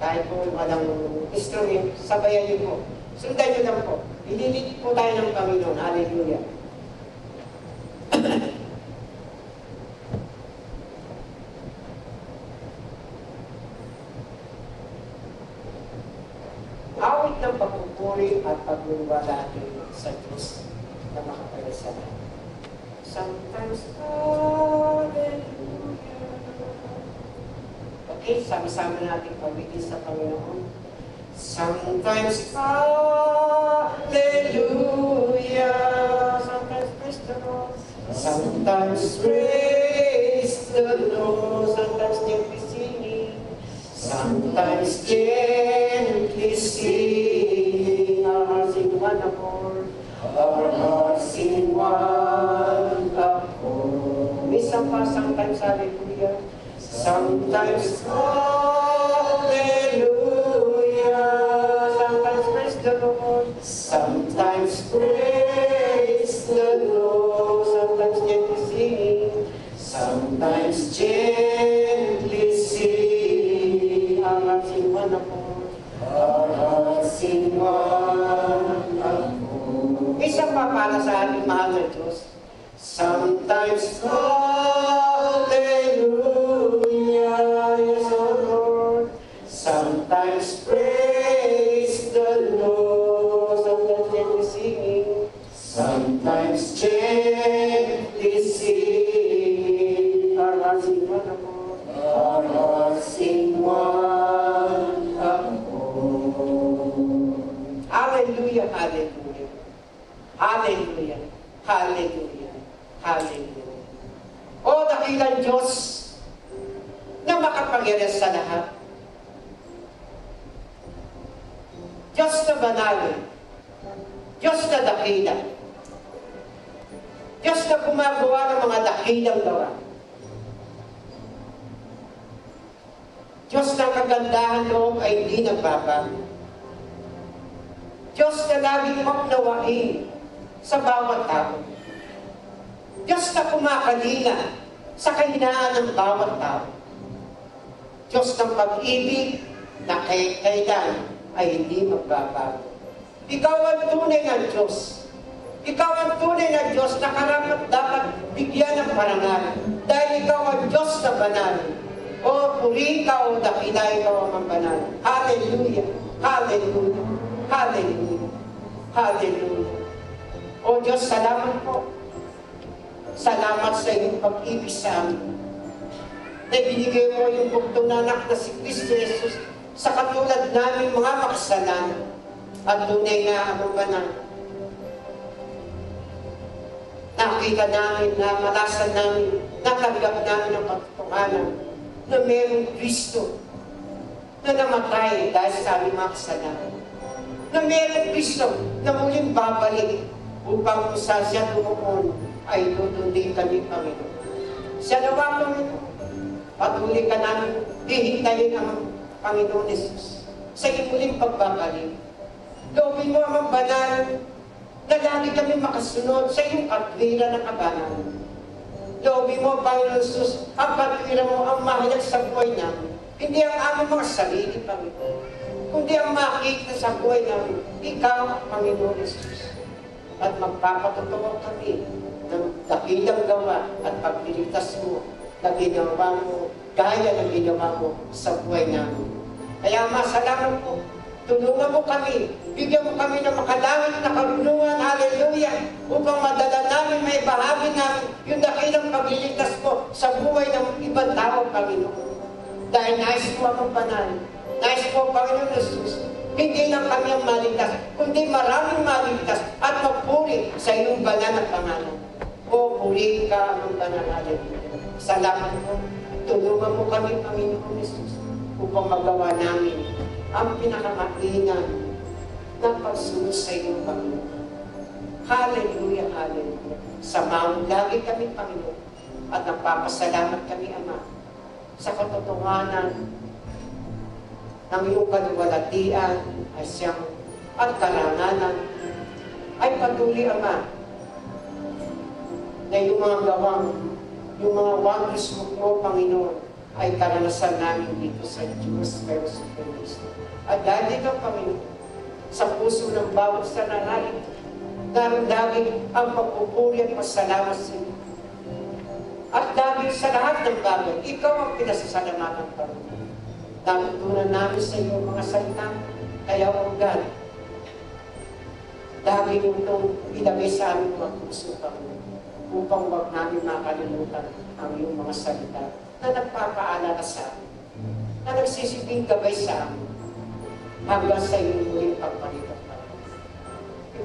kahit po walang instrument, sabayan niyo po. Sundan niyo lang po. Ililit po tayo ng Panginoon. Hallelujah. ng pagpupuri at pagluwala sa Diyos na makapalasalan. Sometimes, Hallelujah. Okay, sama-sama natin sa Panginoon. Sometimes, Hallelujah. Sometimes, praise the Lord. Sometimes, praise the Lord. Sometimes, gently singing. Sometimes, gently singing. Our hearts in one accord. Our hearts in one accord. Minsan pa, sometimes, Hallelujah. Sometimes, Hallelujah. Praise the Lord. Sometimes, gently singing. Sometimes, gently singing. Accord. Our hearts in one accord. Isa pa para sa ating mahal Diyos. Sometimes, Hallelujah, Diyos na banal. Diyos na dakila. Diyos na gumagawa ng mga dakilang gawa. Diyos na kagandahan loob ay hindi nagbabago. Diyos na laging mapnawain sa bawat tao. Diyos na kumakalinga sa kahinaan ng bawat tao. Diyos ng pag-ibig na kay kailan ay hindi magbabago. Ikaw ang tunay na Diyos. Ikaw ang tunay na Diyos na karapat dapat bigyan ng parangal. Dahil ikaw ang Diyos na banal. O puri ka o dakila ikaw ang banal. Hallelujah! Hallelujah! Hallelujah! Hallelujah! O Diyos, salamat po. Salamat sa iyong pag-ibig sa amin. Na binigay mo yung buktong na anak na si Kristo Jesus sa katulad namin mga makasalanan at tunay na amang banal. Nakita namin na malasan namin, natanggap namin ang katotohanan na mayroong Kristo na namatay dahil sa aming mga kasalanan. Na mayroong Kristo na muling babalik upang saan siya tumuon ay tutundin kami, Panginoon. Siya nawa, Panginoon. Patuloy ka namin hihintayin ang Panginoon Jesus sa iyong muling pagbabalik. Loobin mo ang banal na lagi kami makasunod sa iyong katwira ng kabanalan. Loobin mo, Panginoon Jesus, ang katwira mo ang mahalaga sa buhay namin. Hindi ang aming mga sarili, Panginoon. Kundi ang makita sa buhay namin, ikaw, Panginoon Jesus. At magpapatotoo kami ng dakilang gawa at pagpilitas mo na ginawa mo, gaya ng ginawa mo sa buhay namin. Kaya masalamat po, tulungan mo kami, bigyan mo kami ng makalangit na kabulungan, hallelujah, upang madala namin, may bahagi namin yung dakilang paglilitas mo sa buhay ng ibang tao, Panginoon. Dahil nais mo ang banal, nais mo, Panginoon Jesus, hindi lang kami ang maligtas, kundi maraming maligtas at magpuri sa iyong banal na pangalan. O, puri ka ang banal. Salamat po. Tulungan mo kami, Panginoon Jesus, upang magawa namin ang pinakamaingan ng pagsunod sa iyong Panginoon. Hallelujah, hallelujah. Samahan lagi kami, Panginoon, at nagpapasalamat kami, Ama, sa katotohanan ng iyong kaluwalatian ay siyang at karanganan ay patuloy, Ama, na yung mga gawang yung mga wonders mo Panginoon, ay karanasan namin dito sa Diyos pero sa Kristo. At dahil dito, Panginoon, sa puso ng bawat sananalig, dahil lagi ang pagpupuri at pasalamat sa iyo. At dahil sa lahat ng bagay, ikaw ang pinasasalamatan, Panginoon. Natutunan namin sa iyo mga salita, kaya, O God, mo itong ilagay sa aming mga puso, Panginoon, upang huwag namin makalimutan ang iyong mga salita na nagpapaalala sa amin, na nagsisibing gabay sa amin, hanggang sa iyong muling pagpalitan.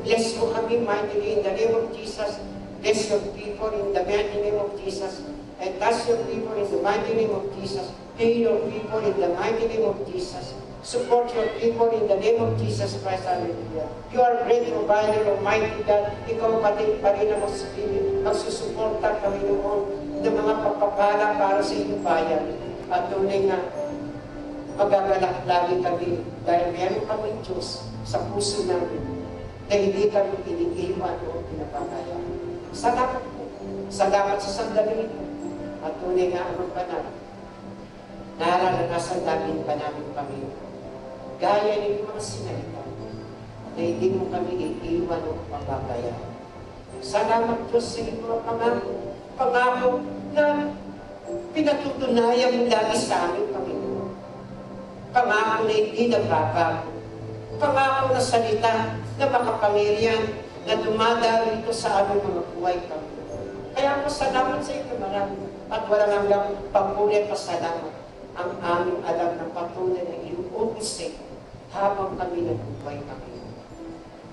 Bless mo kami mightily in the name of Jesus. Bless your people in the mighty name of Jesus. And touch your people in the mighty name of Jesus. Heal your people in the mighty name of Jesus. Support your people in the name of Jesus Christ. Hallelujah. You are great provider, Almighty God. Ikaw pati pa rin ang magsusuporta, magsusuporta, Panginoon, ng mga pagpapala para sa iyong bayan. At tunay na magagalak lagi kami dahil meron kami Diyos sa puso namin na hindi kami iniiwan o pinapakaya. Salamat po. Salamat sa sandali ito. At tunay nga ang banal. Nararanasan namin pa namin Panginoon. Gaya ng mga sinalita na hindi mo kami iiwan o pagpapaya. Salamat Diyos sa iyong mga pangako. Pangako na pinatutunayan mo lagi sa amin, Panginoon. Pangako na hindi nagbabago. Pangako na salita na makapangyarihan na dumadalo ito sa aming mga buhay, Panginoon. Kaya po salamat sa iyo marami at walang hanggang pagpuli at pasalamat ang aming alam ng patuloy na iyong ubusik habang kami nagbubuhay kami.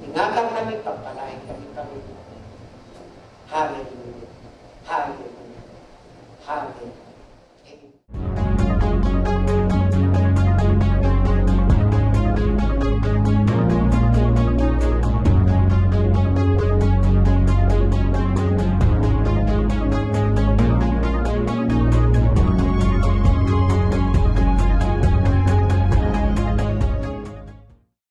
Ingatan kami, pagpalain kami kami. Hallelujah. Hallelujah. Hallelujah. Amen.